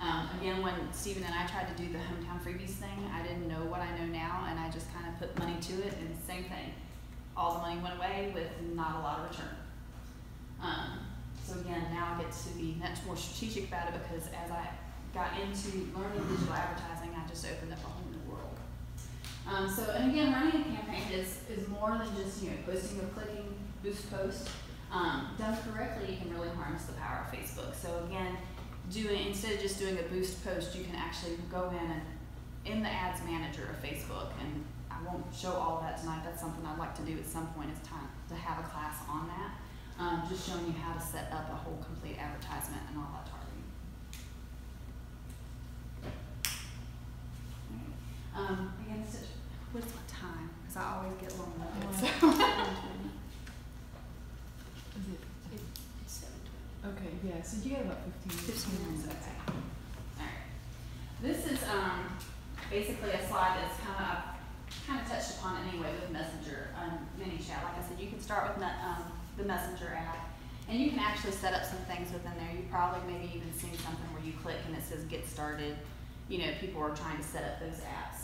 Um, again, when Stephen and I tried to do the hometown freebies thing, I didn't know what I know now, and I just kind of put money to it, and same thing. All the money went away with not a lot of return. Um, so again, now I get to be much more strategic about it because as I got into learning digital advertising, I just opened up a whole new world. Um, so, and again, running a campaign is, is more than just, you know, posting or clicking boost post. Um, done correctly, you can really harness the power of Facebook. So again, doing instead of just doing a boost post, you can actually go in and in the ads manager of Facebook, and I won't show all that tonight. That's something I'd like to do at some point. Is time to have a class on that, um, just showing you how to set up a whole complete advertisement and all that targeting. Um, again, it's what's my time? Because I always get long-winded. So. Is it, it's seven twenty. Okay, yeah, so you got about fifteen minutes. Fifteen minutes, okay. Alright. This is, um, basically a slide that's kind of, kind of touched upon anyway with Messenger, um, ManyChat. Like I said, you can start with, um, the Messenger app. And you can actually set up some things within there. You probably maybe even seen something where you click and it says get started. You know, people are trying to set up those apps.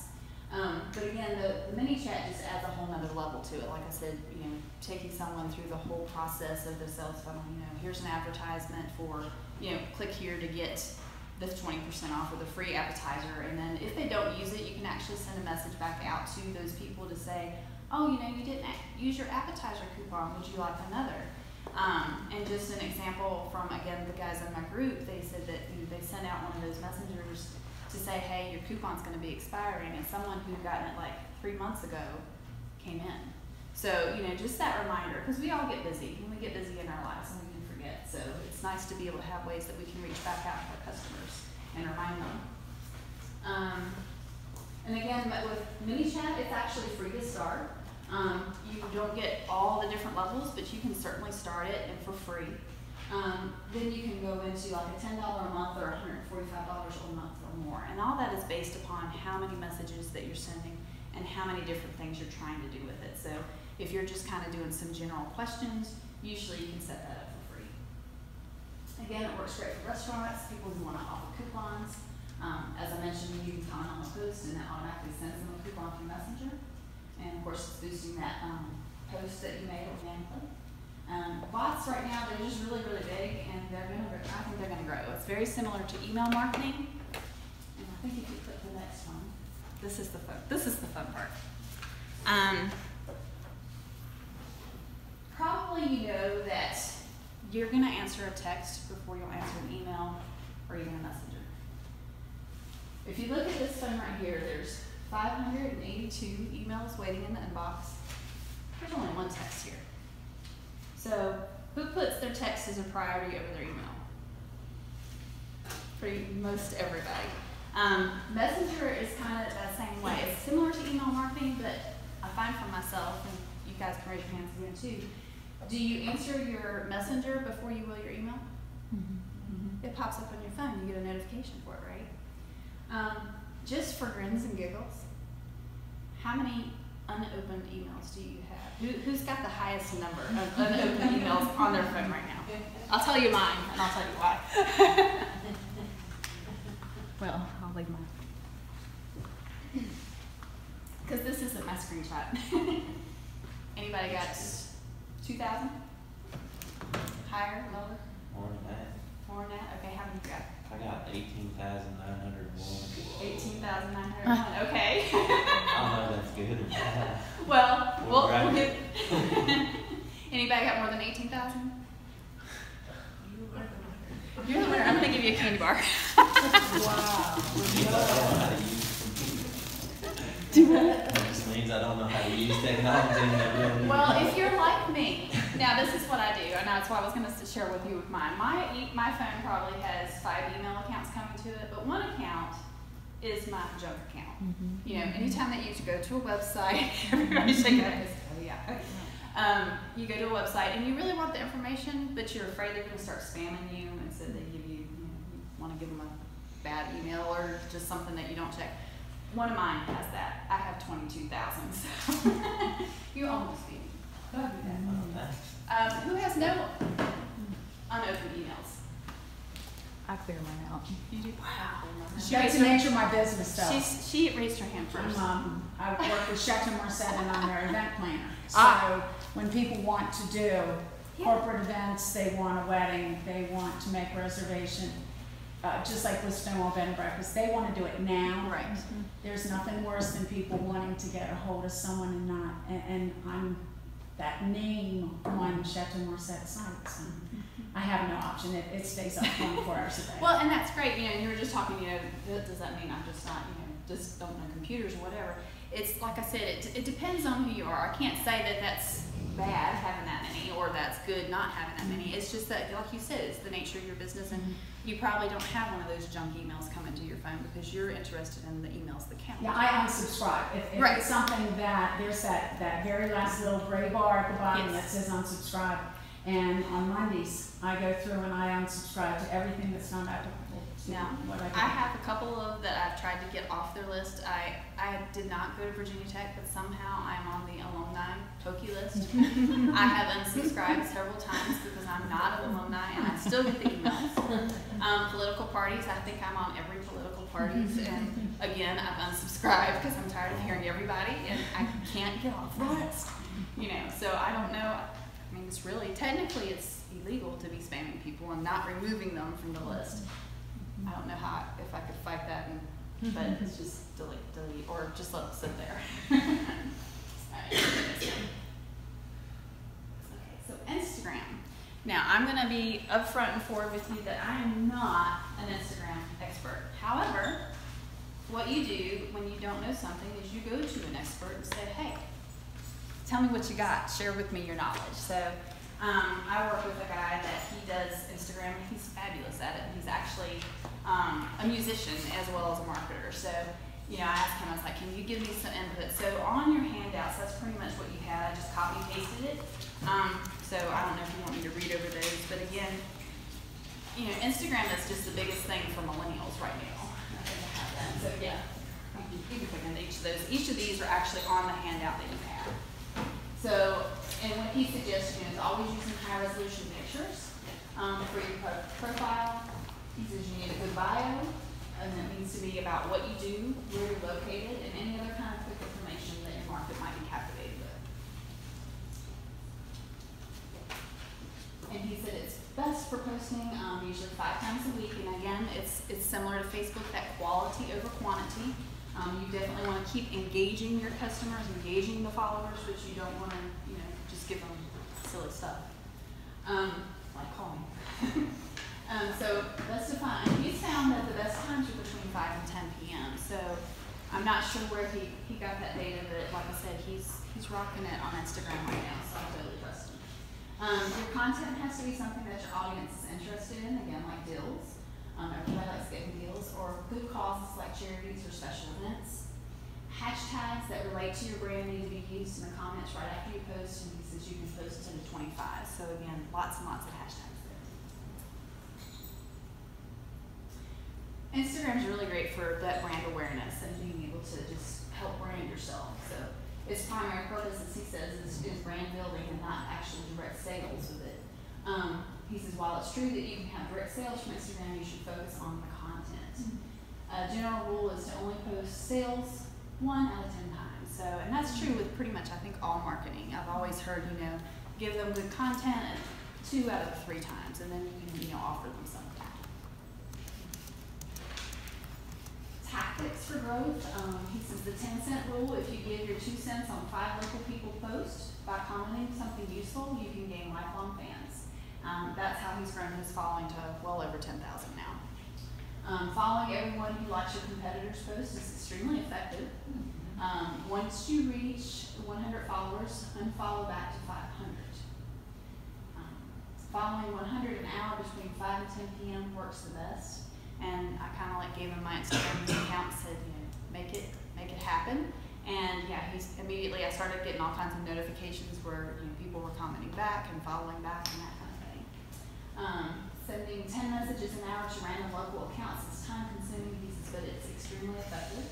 Um, but again, the, the ManyChat just adds a whole nother level to it. Like I said, you know, taking someone through the whole process of the sales funnel. You know, here's an advertisement for, you know, click here to get the twenty percent off or the free appetizer. And then if they don't use it, you can actually send a message back out to those people to say, oh, you know, you didn't use your appetizer coupon. Would you like another? Um, and just an example from again the guys in my group, they said that you know, they sent out one of those messengers to say, hey, your coupon's going to be expiring, and someone who gotten it like three months ago came in. So you know, just that reminder, because we all get busy, and we get busy in our lives, and we can forget. So it's nice to be able to have ways that we can reach back out to our customers and remind them. Um, and again, with ManyChat, it's actually free to start. Um, you don't get all the different levels, but you can certainly start it and for free. Um, then you can go into like a ten dollar a month or $145 a month or more, and all that is based upon how many messages that you're sending and how many different things you're trying to do with it. So if you're just kind of doing some general questions, usually you can set that up for free. Again, it works great for restaurants, people who want to offer coupons. Um, as I mentioned, you can comment on the post and that automatically sends them a coupon through Messenger. And of course, it's boosting that um, post that you made organically. Um, bots right now, they're just really, really big and they're gonna, grow- I think they're gonna grow. It's very similar to email marketing. And I think if you click the next one, this is the fun, this is the fun part. Um, probably you know that you're gonna answer a text before you'll answer an email or even a messenger. If you look at this phone right here, there's five hundred and eighty-two emails waiting in the inbox. There's only one text here. So who puts their text as a priority over their email? Pretty most everybody. Um, Messenger is kind of the same way. It's similar to email marketing, but I find for myself, and you guys can raise your hands again too. Do you answer your messenger before you will your email? It pops up on your phone. You get a notification for it, right? Um, just for grins and giggles, how many unopened emails do you have? Who, who's got the highest number of unopened emails on their phone right now? I'll tell you mine, and I'll tell you why. well, I'll leave mine. Because this isn't my screenshot. Anybody got two thousand? Higher, lower, More than that. more than that? Okay, how many you got? I got eighteen thousand nine hundred one. Eighteen thousand nine hundred one, okay. I don't know if that's good or bad. Well, We'll we'll, we'll get, anybody got more than eighteen thousand? You're the winner, I'm gonna give you a candy bar. Wow. Don't know how to use computers. It just means I don't know how to use technology in that real. Well, if you're like me, now this is what I do, and that's why I was gonna share with you with mine. My, my phone probably has five email accounts coming to it, but one account is my junk account. You know, anytime that you go to a website, everybody's shaking their heads, oh yeah. Um, you go to a website and you really want the information, but you're afraid they're gonna start spamming you, and so they give you, you know, you wanna give them a bad email or just something that you don't check. One of mine has that. I have twenty-two thousand, so you almost beat Um, who has no unopened emails? I clear mine out. You do? Wow. She That's raised the her, nature of my business stuff. she's, she raised her hand first. um, I work with Chateau Morrisette and I'm their event planner. So Ah. when people want to do corporate events, they want a wedding, they want to make reservation, uh, just like with Stonewall Bed and Breakfast, they wanna do it now. Right. There's nothing worse than people wanting to get a hold of someone and not, and, and I'm that name on Chateau Morrisette site, so I have no option, it, it stays up twenty-four hours a day. Well, and that's great, you know, and you were just talking, you know, does that mean I'm just not, you know, just don't know computers or whatever? It's, like I said, it, it depends on who you are. I can't say that that's bad having that many, or that's good not having that many. Mm-hmm. It's just that, like you said, it's the nature of your business, and mm-hmm. you probably don't have one of those junk emails coming to your phone because you're interested in the emails that count. Yeah, I unsubscribe. If, if Right. it's something that, there's that, that very last little gray bar at the bottom that says unsubscribe. And on Mondays, I go through and I unsubscribe to everything that's not applicable Now, what I. I have a couple of that I've tried to get off their list. I, I did not go to Virginia Tech, but somehow I'm on the alumni Hokie list. I have unsubscribed several times because I'm not an alumni and I still get the emails. Um, political parties, I think I'm on every political parties and again, I've unsubscribed because I'm tired of hearing everybody and I can't get off the list. You know, so I don't know, I mean, it's really, technically it's illegal to be spamming people and not removing them from the list. I don't know how, if I could fight that and, but it's just delete, delete, or just let it sit there. Okay, so Instagram. Now, I'm gonna be upfront and forward with you that I am not an Instagram expert. However, what you do when you don't know something is you go to an expert and say, hey, tell me what you got, share with me your knowledge. So, um, I work with a guy that he does Instagram, and he's fabulous at it, he's actually, um, a musician as well as a marketer. So, you know, I asked him, I was like, can you give me some input? So on your handouts, that's pretty much what you had, I just copy pasted it. Um, so I don't know if you want me to read over those, but again, you know, Instagram is just the biggest thing for millennials right now. I think I have that, so yeah, you can each of those. Each of these are actually on the handout that you. So, and what he suggests, you know, is always using high resolution pictures, um, for your pro- profile. He says you need a good bio, and that needs to be about what you do, where you're located, and any other kind of quick information that your market might be captivated with. And he said it's best for posting, um, usually five times a week, and again, it's, it's similar to Facebook, that quality over quantity. Um, you definitely wanna keep engaging your customers, engaging the followers, but you don't wanna, you know, just give them silly stuff. Um, like call me. Um, so to find, and he's found that the best times are between five and ten PM, so I'm not sure where he, he got that data, but like I said, he's, he's rocking it on Instagram right now, so I totally trust him. Um, your content has to be something that your audience is interested in, again, like deals. Um, everybody likes getting deals, or good causes like charities or special events. Hashtags that relate to your brand need to be used in the comments right after you post, and he says you can post to twenty-five, so again, lots and lots of hashtags there. Instagram's really great for that brand awareness and being able to just help brand yourself. So its primary purpose, as he says, is, is brand building and not actually direct sales with it. Um, he says while it's true that you can have direct sales from Instagram, you should focus on the content. A general rule is to only post sales one out of ten times. So, and that's true with pretty much I think all marketing. I've always heard you know give them good content two out of three times, and then you can you know offer them something. tactics for growth. Um, he says the 10 cent rule if you give your two cents on five local people post by commenting something useful, you can gain lifelong fans. Um, that's how he's grown his following to well over 10,000 now. Um, following everyone who likes your competitors' posts is extremely effective. Um, once you reach 100 followers, unfollow back to 500. Um, following 100 an hour between 5 and 10 p.m. works the best and I kind of like gave him my Instagram account, and said, you know, make it, make it happen. And yeah, he's immediately, I started getting all kinds of notifications where, you know, people were commenting back and following back and that. Um, sending ten messages an hour to random local accounts. Is time consuming, says, but it's extremely effective.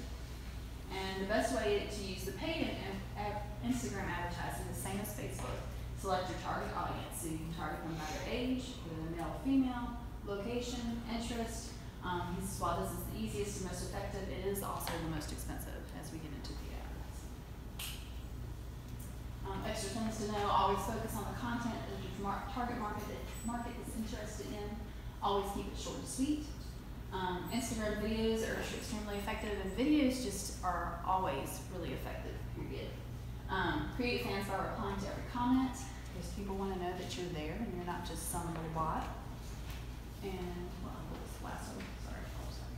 And the best way to use the paid in- in- Instagram advertising is the same as Facebook. Select your target audience, so you can target them by their age, whether male or female, location, interest, um, this is the easiest and most effective, it is also the most expensive as we get into the ads. Um, extra things to know, always focus on the content that your target market, that market is interested in. Always keep it short and sweet. Um, Instagram videos are extremely effective and videos just are always really effective, period. Um, create fans by replying to every comment, because people wanna know that you're there and you're not just some little bot. And, well, what was the last one? Sorry, oh, sorry.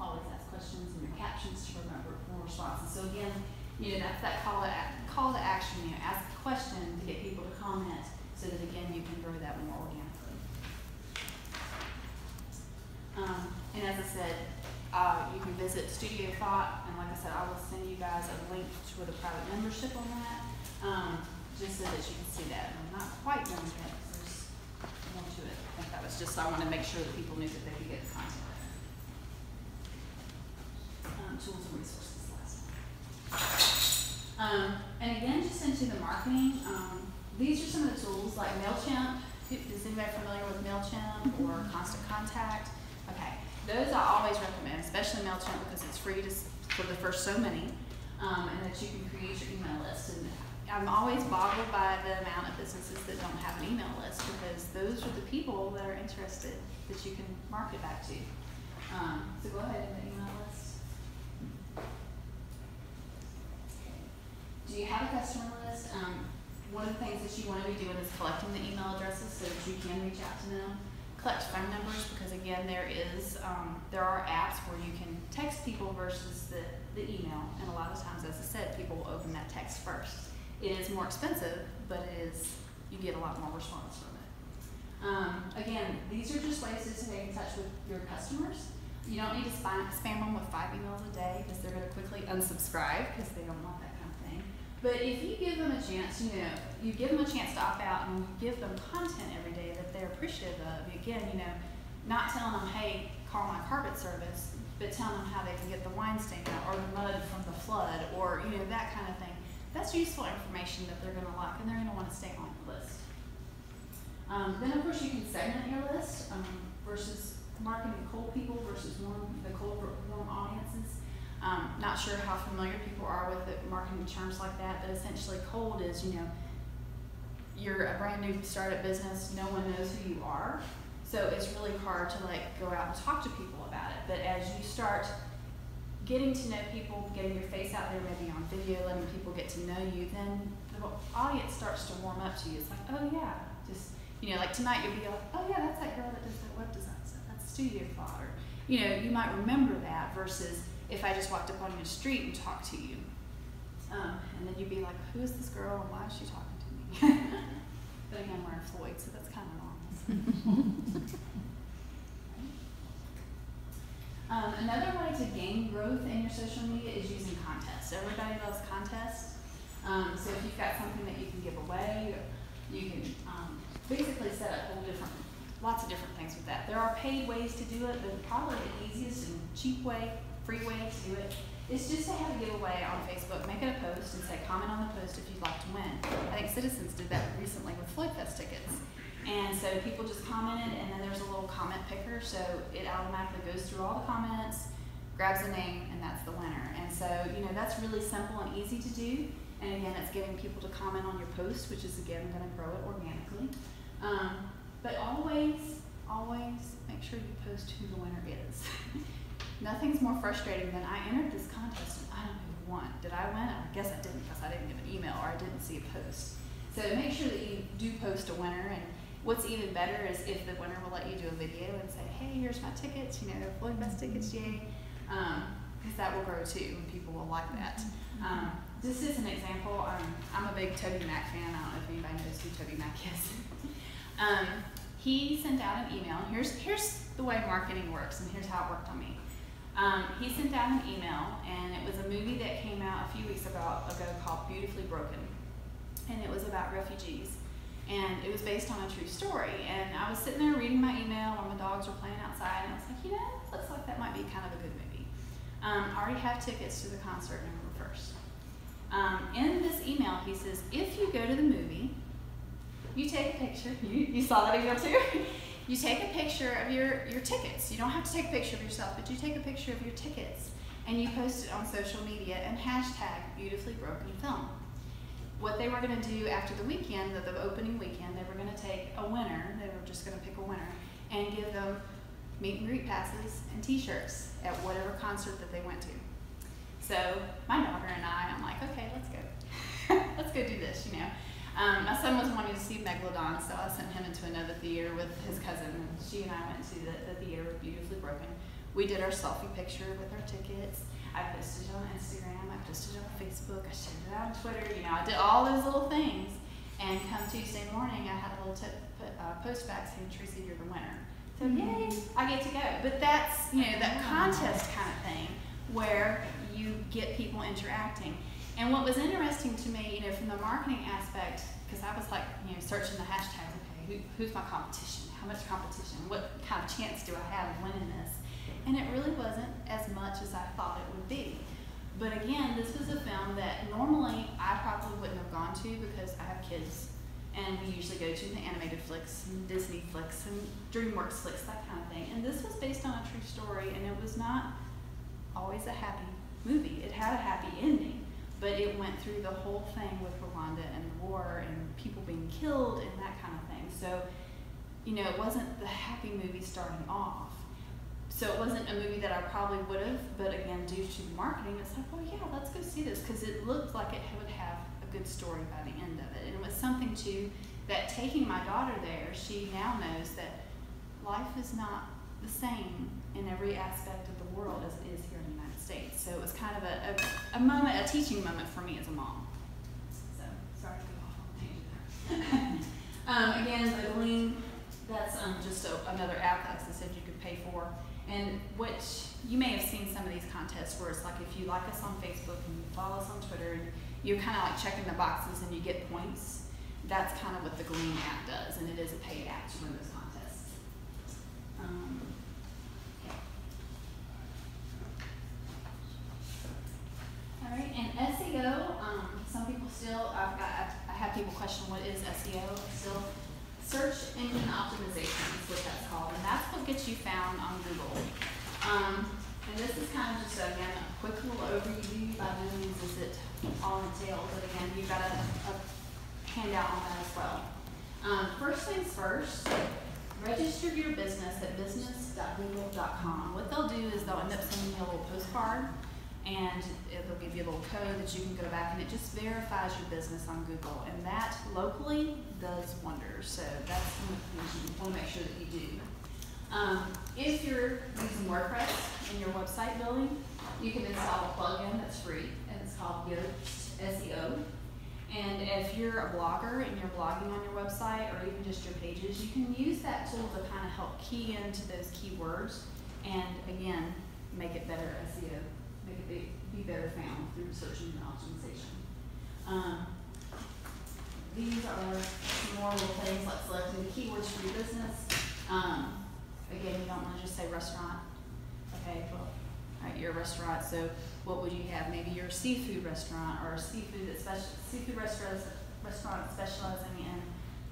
Always ask questions in your captions to more responses. So again, you know, that's that call to, call to action, you know, ask a question to get people to comment, so that again, you can grow that more organically. Um, and as I said, uh, you can visit StudioThought, and like I said, I will send you guys a link to the private membership on that, um, just so that you can see that. I'm not quite done yet, there's more to it. I think that was just, I wanna make sure that people knew that they could get the content. Um, tools and resources. Um, and again, just into the marketing, um, these are some of the tools like MailChimp. Is anybody familiar with MailChimp or Constant Contact? Okay, those I always recommend, especially MailChimp because it's free to, for the first so many, um, and that you can create your email list. And I'm always boggled by the amount of businesses that don't have an email list because those are the people that are interested that you can market back to. Um, so go ahead and the email list. Do you have a customer list? Um, one of the things that you wanna be doing is collecting the email addresses so that you can reach out to them. Collect phone numbers, because again, there is, um, there are apps where you can text people versus the, the email. And a lot of times, as I said, people will open that text first. It is more expensive, but it is, you get a lot more response from it. Um, again, these are just ways to stay in touch with your customers. You don't need to spam, them with five emails a day because they're going to quickly unsubscribe because they don't want that. But if you give them a chance, you know, you give them a chance to opt out and you give them content every day that they're appreciative of. Again, you know, not telling them, hey, call my carpet service, but telling them how they can get the wine stain out or the mud from the flood or, you know, that kind of thing. That's useful information that they're going to like and they're going to want to stay on the list. Um, then of course you can segment your list um, versus marketing cold people versus warm the cold warm audiences. Um, not sure how familiar people are with the marketing terms like that, but essentially cold is you know you're a brand new startup business, no one knows who you are, so it's really hard to like go out and talk to people about it. But as you start getting to know people, getting your face out there maybe on video, letting people get to know you, then the audience starts to warm up to you. It's like, oh yeah, just you know, like tonight you'll be like, oh yeah, that's that girl that does that web design stuff. That's Studio or you know, you might remember that versus if I just walked up on your street and talked to you, um, and then you'd be like, who is this girl and why is she talking to me? but again, we're in Floyd, so that's kind of normal. Um, another way to gain growth in your social media is using contests. Everybody loves contests. Um, so if you've got something that you can give away, you can um, basically set up whole different, lots of different things with that. There are paid ways to do it, but probably the easiest and cheap way, free way to do it is just to have a giveaway on Facebook. Make it a post and say comment on the post if you'd like to win. I think Citizens did that recently with Floyd Fest tickets. And so people just commented, and then there's a little comment picker, so it automatically goes through all the comments, grabs a name, and that's the winner. And so, you know, that's really simple and easy to do. And again, it's getting people to comment on your post, which is again going to grow it organically. Um, but always, always make sure you post who the winner is. Nothing's more frustrating than I entered this contest and I don't know who won. Did I win? I guess I didn't because I didn't get an email or I didn't see a post. So make sure that you do post a winner and What's even better is if the winner will let you do a video and say, hey, here's my tickets, you know, Floyd Fest tickets, yay. Because that will grow too, and people will like that. Um, just as an example, um, I'm a big TobyMac fan. I don't know if anybody knows who TobyMac is. um, he sent out an email. Here's, here's the way marketing works, and here's how it worked on me. Um, he sent out an email, and it was a movie that came out a few weeks ago, ago called Beautifully Broken. And it was about refugees and it was based on a true story. And I was sitting there reading my email while my dogs were playing outside, and I was like, you know, looks like that might be kind of a good movie. Um, I already have tickets to the concert November 1st. Um, in this email, he says, if you go to the movie, you take a picture. You, you saw that email too? You take a picture of your, your tickets. You don't have to take a picture of yourself, but you take a picture of your tickets and you post it on social media and hashtag beautifully broken film what they were going to do after the weekend, the, the opening weekend, they were going to take a winner, they were just going to pick a winner, and give them meet and greet passes and t-shirts at whatever concert that they went to. So my daughter and I, I'm like, okay, let's go. let's go do this, you know. Um, my son was wanting to see Megalodon, so I sent him into another theater with his cousin, and she and I went to the, the theater, Beautifully Broken. We did our selfie picture with our tickets. I posted it on Instagram, I posted it on Facebook, I shared it on Twitter, you know, I did all those little things. And come Tuesday morning, I had a little tip, uh, post back saying, Tracy, you're the winner. So yay, I get to go. But that's, you know, that contest kind of thing where you get people interacting. And what was interesting to me, you know, from the marketing aspect, because I was like, you know, searching the hashtags, okay, who, who's my competition? How much competition? What kind of chance do I have of winning this? And it really wasn't as much as I thought it would be. But again, this was a film that normally I probably wouldn't have gone to because I have kids. And we usually go to the animated flicks and Disney flicks and DreamWorks flicks, that kind of thing. And this was based on a true story, and it was not always a happy movie. It had a happy ending, but it went through the whole thing with Rwanda and the war and people being killed and that kind of thing. So, you know, it wasn't the happy movie starting off. So it wasn't a movie that I probably would have, but again, due to the marketing, it's like, well, yeah, let's go see this because it looked like it would have a good story by the end of it. And it was something too that taking my daughter there, she now knows that life is not the same in every aspect of the world as it is here in the United States. So it was kind of a, a, a moment, a teaching moment for me as a mom. So sorry to go off on a tangent there. um, again, the Gleam, that's um, just a, another app that I said you could pay for. And which you may have seen some of these contests where it's like if you like us on Facebook and you follow us on Twitter and you're kind of like checking the boxes and you get points. That's kind of what the Gleam app does, and it is a paid app to win those contests. Um, And SEO. Um, some people still, I've got, I have people question what is SEO. Still, search engine optimization is what that's called, and that's what gets you found on Google. Um, and this is kind of just again a quick little overview. By no means is it all entailed, but again, you've got a, a handout on that as well. Um, first things first, register your business at business.google.com. What they'll do is they'll end up sending you a little postcard and it'll give you a little code that you can go back and it just verifies your business on Google. And that locally does wonders. So that's one of the things you want to make sure that you do. Um, if you're using WordPress in your website building, you can install a plugin that's free and it's called Yoast SEO. And if you're a blogger and you're blogging on your website or even just your pages, you can use that tool to kind of help key into those keywords and again, make it better SEO, make it be, be better found through search engine optimization. Um, these are some more little things like selecting the keywords for your business. Um, again, you don't want to just say restaurant. Okay, well, right, you're a restaurant, so what would you have? Maybe you're a seafood restaurant or a seafood that special seafood restaurant restaurant specializing in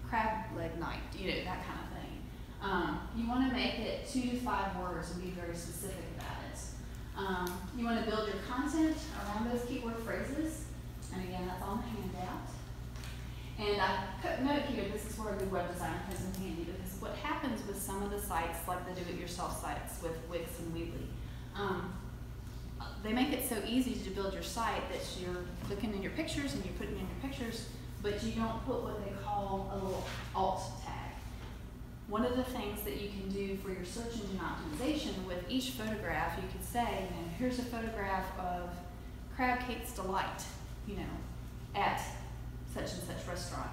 crab leg night, you know, that kind of thing. Um, you want to make it two to five words and be very specific about it. Um, you want to build your content around those keyword phrases, and again, that's on the handout. And I here, this is where a good web designer comes in handy because what happens with some of the sites, like the do-it-yourself sites with Wix and Weebly, um, they make it so easy to build your site that you're clicking in your pictures and you're putting in your pictures, but you don't put what they call a little alt. One of the things that you can do for your search engine optimization with each photograph, you could say, you know, here's a photograph of Crab Cake's Delight, you know, at such and such restaurant.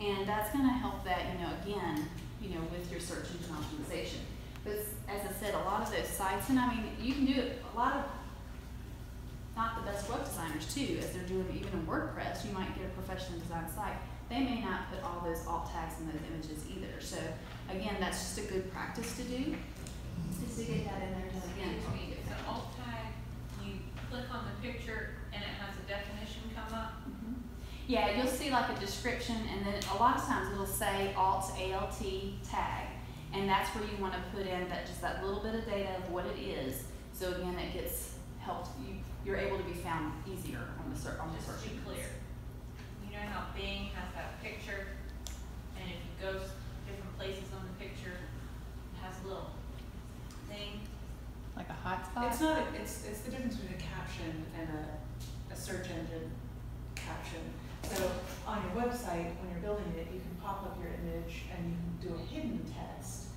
And that's going to help that, you know, again, you know, with your search engine optimization. But as I said, a lot of those sites, and I mean, you can do it, a lot of, not the best web designers too, as they're doing even in WordPress, you might get a professionally designed site. They may not put all those alt tags in those images either. So again, that's just a good practice to do, is to get that in there again, to be It's an alt tag, you click on the picture and it has a definition come up. Mhm. Yeah, you'll see like a description, and then a lot of times it'll say alt alt tag, and that's where you want to put in that just that little bit of data of what it is. So again, it gets helped you. You're able to be found easier on the search on the search to be clear. You know how Bing has that picture, and if you go s- different places on the picture, it has a little thing. Like a hotspot? It's not, a- it's, it's the difference between a caption and a, a search engine caption. So on your website, when you're building it, you can pop up your image and you can do a hidden text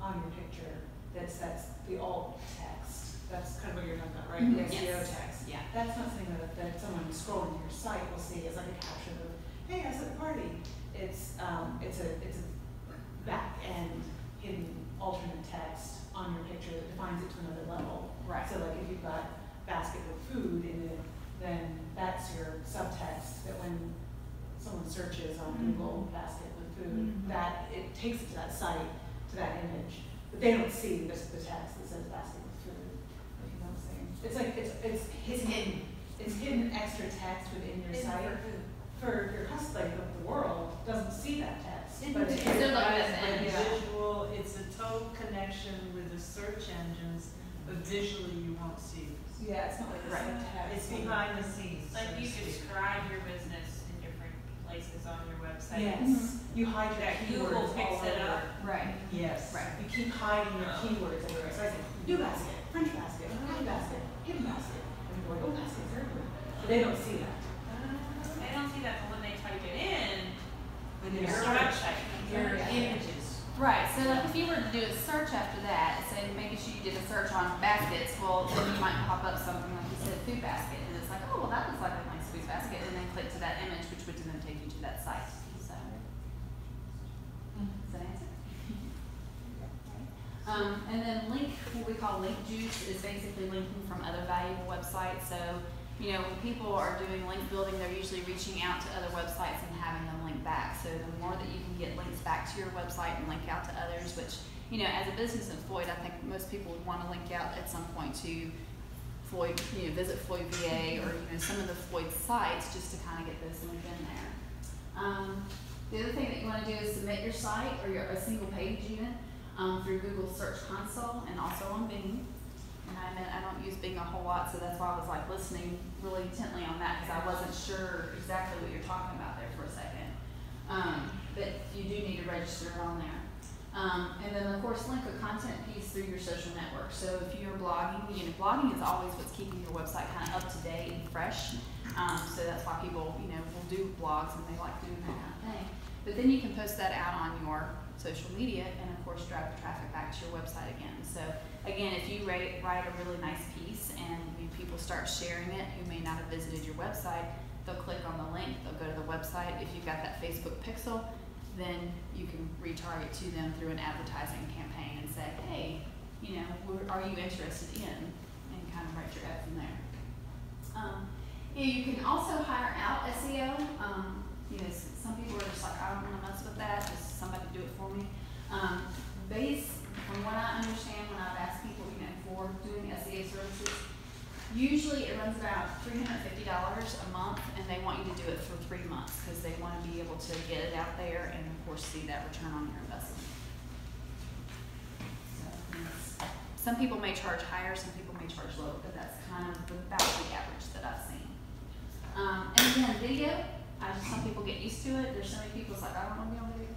on your picture that sets the alt text. That's kind of what you're talking about, right? The Mhm. SEO Yes. text. Yeah. That's not something that, that someone scrolling to your site will see as like a caption of, hey, I was at a party. It's, um, it's a, it's a back end hidden alternate text on your picture that defines it to another level. Right. So like if you've got basket with food in it, then that's your subtext, that when someone searches on Mhm. Google basket with food, Mhm. that it takes it to that site, to that image. But they don't see just the text that says basket with food, you know what I'm saying. It's like, it's, it's hidden, it's hidden extra text within your site. For who? For your customer, like the world doesn't see that text, Hidden but it to- They're looking Provides at the the image. visual, it's a total connection with the search engines, but visually you won't see it. Yeah, it's not like a Right. subtext. It's behind the scenes, so Like to you speak. describe your business in different places on your website. Yes, mm-hmm. you hide your That keywords Google all picks it over. up. Right. Yes. Right. You keep hiding your oh. keywords everywhere. So I say, new basket, French basket, high basket, hidden basket. And people are like, oh, basket's everywhere. They don't see that. They don't see that, but when they type it in, When your they're website, your Yeah. images. Right, so like if you were to do a search after that, say maybe you did a search on baskets, well, then you might pop up something like you said, food basket, and it's like, oh, well, that looks like a nice food basket, and then click to that image, which would then take you to that site, so. Does that answer? Um, and then link, what we call link juice, is basically linking from other valuable websites. So, you know, when people are doing link building, they're usually reaching out to other websites and having them link back. So the more that you can get links back to your website and link out to others, which, you know, as a business in Floyd, I think most people would want to link out at some point to Floyd, you know, visit Floyd VA or, you know, some of the Floyd sites just to kind of get those linked in there. Um, the other thing that you want to do is submit your site or your, a single page even um, through Google Search Console and also on Bing. And I I don't use Bing a whole lot, so that's why I was like listening really intently on that because I wasn't sure exactly what you're talking about there for a second. Um, but you do need to register on there. Um, and then of course link a content piece through your social network. So if you're blogging, you know, blogging is always what's keeping your website kind of up to date and fresh. Um, so that's why people, you know, will do blogs and they like doing that kind of thing. But then you can post that out on your social media and of course drive the traffic back to your website again. So again, if you write, write a really nice piece and people start sharing it who may not have visited your website, they'll click on the link, they'll go to the website. If you've got that Facebook pixel, then you can retarget to them through an advertising campaign and say, hey, you know, we're- you interested in? And kind of write your ad from there. Um, you can also hire out SEO. Um, you know, some people are just like, I don't want to mess with that. Just somebody do it for me. Um, base, from what I understand, when I've asked people, you know, for doing SEO services, usually it runs about three hundred fifty dollars a month, and they want you to do it for three months because they want to be able to get it out there and, of course, see that return on your investment. So, Some people may charge higher, some people may charge lower, but that's kind of about the average that I've seen. Um, and again, video, I just, some people get used to it. There's so many people, it's like, I don't want to be on video.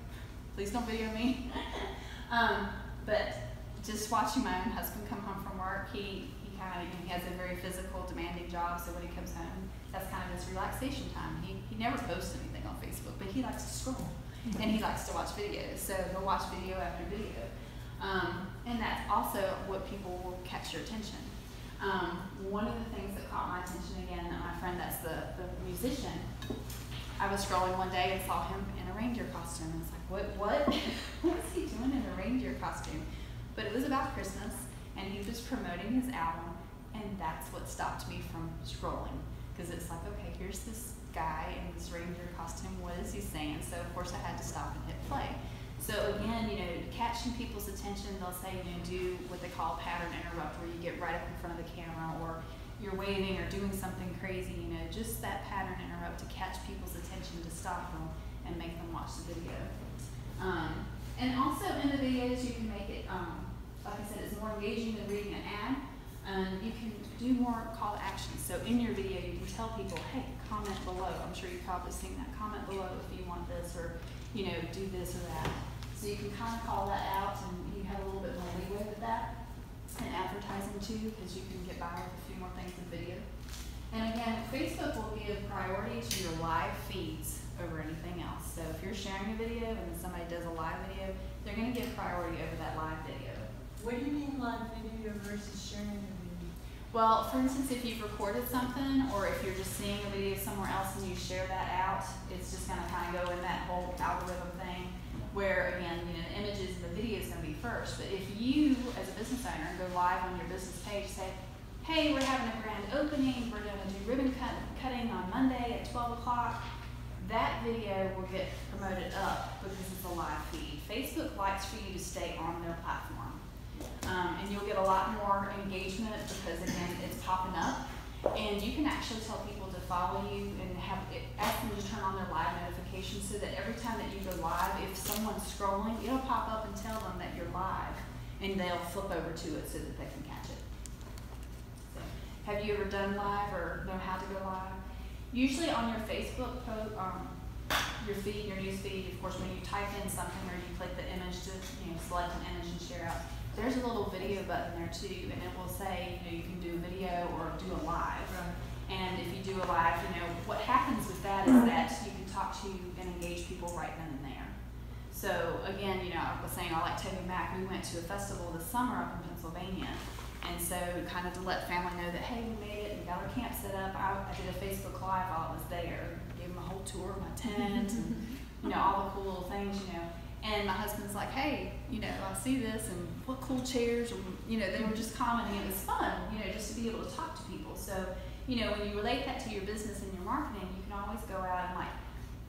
Please don't video me. um, but just watching my own husband come home from work, he, he kind of, he has a very physical, demanding job. So when he comes home, that's kind of his relaxation time. He, he never posts anything on Facebook, but he likes to scroll and he likes to watch videos. So he'll watch video after video. Um, and that's also what people will catch your attention. Um, one of the things that caught my attention again, my friend that's the, the musician, I was scrolling one day and saw him reindeer costume. And it's like, what, what? what is he doing in a reindeer costume? But it was about Christmas, and he was promoting his album, and that's what stopped me from scrolling. Because it's like, okay, here's this guy in this reindeer costume. What is he saying? So, of course, I had to stop and hit play. So again, you know, catching people's attention, they'll say, you know, do what they call pattern interrupt, where you get right up in front of the camera, or you're waving or doing something crazy, you know, just that pattern interrupt to catch people's attention to stop them and make them watch the video. Um, and also in the videos, you can make it, um, like I said, it's more engaging than reading an ad. And you can do more call to action. So in your video, you can tell people, hey, comment below. I'm sure you've probably seen that. Comment below if you want this, or you know, do this or that. So you can kind of call that out, and you have a little bit more leeway with that in advertising too, because you can get by with a few more things in video. And again, Facebook will give priority to your live feeds over anything else. So if you're sharing a video and somebody does a live video, they're gonna get priority over that live video. What do you mean live video versus sharing a video? Well, for instance, if you've recorded something or if you're just seeing a video somewhere else and you share that out, it's just gonna kind of go in that whole algorithm thing where again, you know, the images and the video is gonna be first. But if you, as a business owner, go live on your business page, say, hey, we're having a grand opening, we're gonna do ribbon cut, cutting on Monday at twelve o'clock, that video will get promoted up because it's a live feed. Facebook likes for you to stay on their platform. Um, and you'll get a lot more engagement because again, it's popping up. And you can actually tell people to follow you and have it, ask them to turn on their live notifications so that every time that you go live, if someone's scrolling, it'll pop up and tell them that you're live, and they'll flip over to it so that they can catch it. So, have you ever done live or know how to go live? Usually on your Facebook post, um, your feed, your news feed, of course, when you type in something or you click the image to, you know, select an image and share out, there's a little video button there too, and it will say, you know, you can do a video or do a live. And if you do a live, you know, what happens with that is that you can talk to and engage people right then and there. So again, you know, I was saying I like taking back. We went to a festival this summer up in Pennsylvania. And so kind of to let family know that, hey, we made it and got our camp set up. I, I did a Facebook Live while I was there. Gave them a whole tour of my tent and, you know, all the cool little things, you know. And my husband's like, hey, you know, I see this and what cool chairs. And, you know, they were just commenting. It was fun, you know, just to be able to talk to people. So, you know, when you relate that to your business and your marketing, you can always go out and like,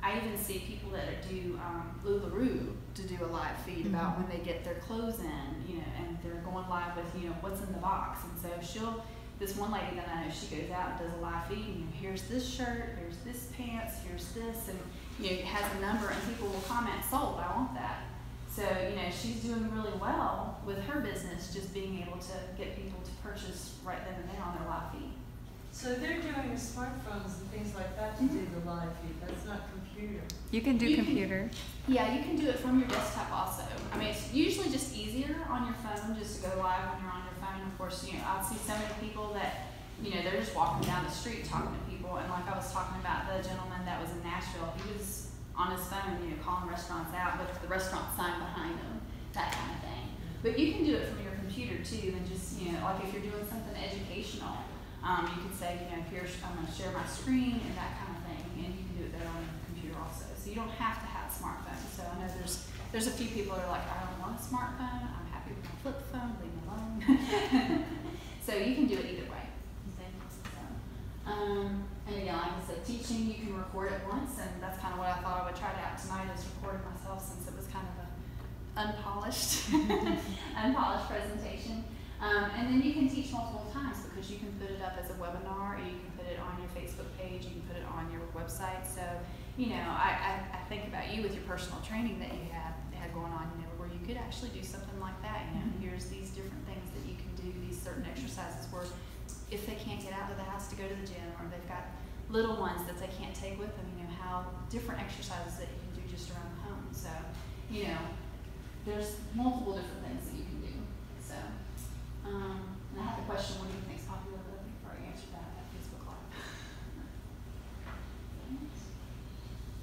I even see people that do um, LuLaRoe to do a live feed about when they get their clothes in, you know, and they're going live with, you know, what's in the box. And so she'll, this one lady that I know, she goes out and does a live feed, and you know, here's this shirt, here's this pants, here's this, and you know, it has a number, and people will comment, sold, I want that. So, you know, she's doing really well with her business, just being able to get people to purchase right then and there on their live feed. So they're doing smartphones and things like that to do the live feed, that's not computer. You can do You can- computer. Yeah, you can do it from your desktop also. I mean, it's usually just easier on your phone just to go live when you're on your phone. Of course, you know, I see so many people that, you know, they're just walking down the street talking to people. And like I was talking about the gentleman that was in Nashville, he was on his phone, you know, calling restaurants out with the restaurant sign behind him, that kind of thing. But you can do it from your computer too, and just, you know, like if you're doing something educational, um, you could say, you know, here's, I'm gonna share my screen and that kind of thing, and you can do it there on your computer also. So you don't have to have a smartphone. So I know there's, there's a few people that are like, I don't want a smartphone, I'm happy with my flip phone, leave me alone. So you can do it either way. So, Um, and again, like I said, teaching, you can record it once, and that's kind of what I thought I would try to out tonight is record it myself since it was kind of a unpolished, unpolished presentation. Um, and then you can teach multiple times because you can put it up as a webinar, or you can put it on your Facebook page, you can put it on your website. So, you know, I, I, I think about you with your personal training that you had, had going on, you know, where you could actually do something like that. You know, here's these different things that you can do, these certain exercises where if they can't get out of the house to go to the gym or they've got little ones that they can't take with them, you know, how different exercises that you can do just around the home. So, you know, there's multiple different things that you can do. So, um, and I have the question, what do you think is popular? But I think I already answered that at Facebook Live.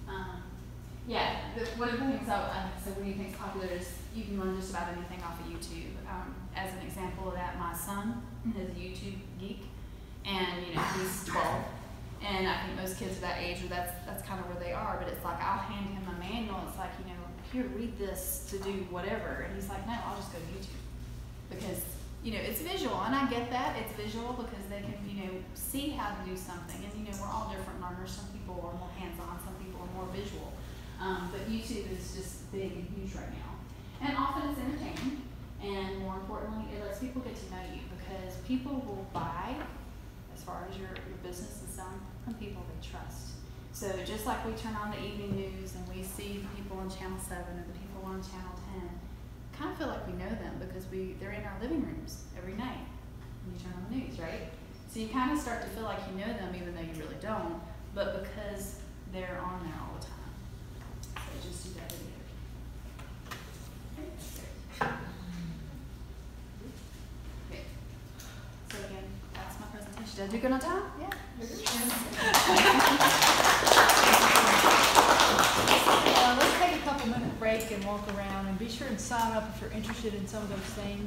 um, yeah, the, one of the things I, I said, what do you think popular is you can learn just about anything off of YouTube. Um, as an example of that, my son is a YouTube geek, and you know he's 12, and I think most kids of that age, or that's that's kind of where they are. But it's like I'll hand him a manual. It's like you know, here, read this to do whatever, and he's like, no, I'll just go to YouTube because you know it's visual, and I get that it's visual because they can you know see how to do something, and you know we're all different learners. Some people are more hands-on, some people are more visual. Um, but YouTube is just big and huge right now, and often it's entertaining, and more importantly, it lets people get to know you because people will buy, as far as your, your business is selling, from people they trust. So just like we turn on the evening news and we see the people on Channel Seven or the people on Channel Ten, kind of feel like we know them because we they're in our living rooms every night when you turn on the news, right? So you kind of start to feel like you know them even though you really don't, but because they're on there all the time. So just do that video. Okay. Okay. Did I do good? Yeah. Uh, let's take a couple minute break and walk around and be sure and sign up if you're interested in some of those things.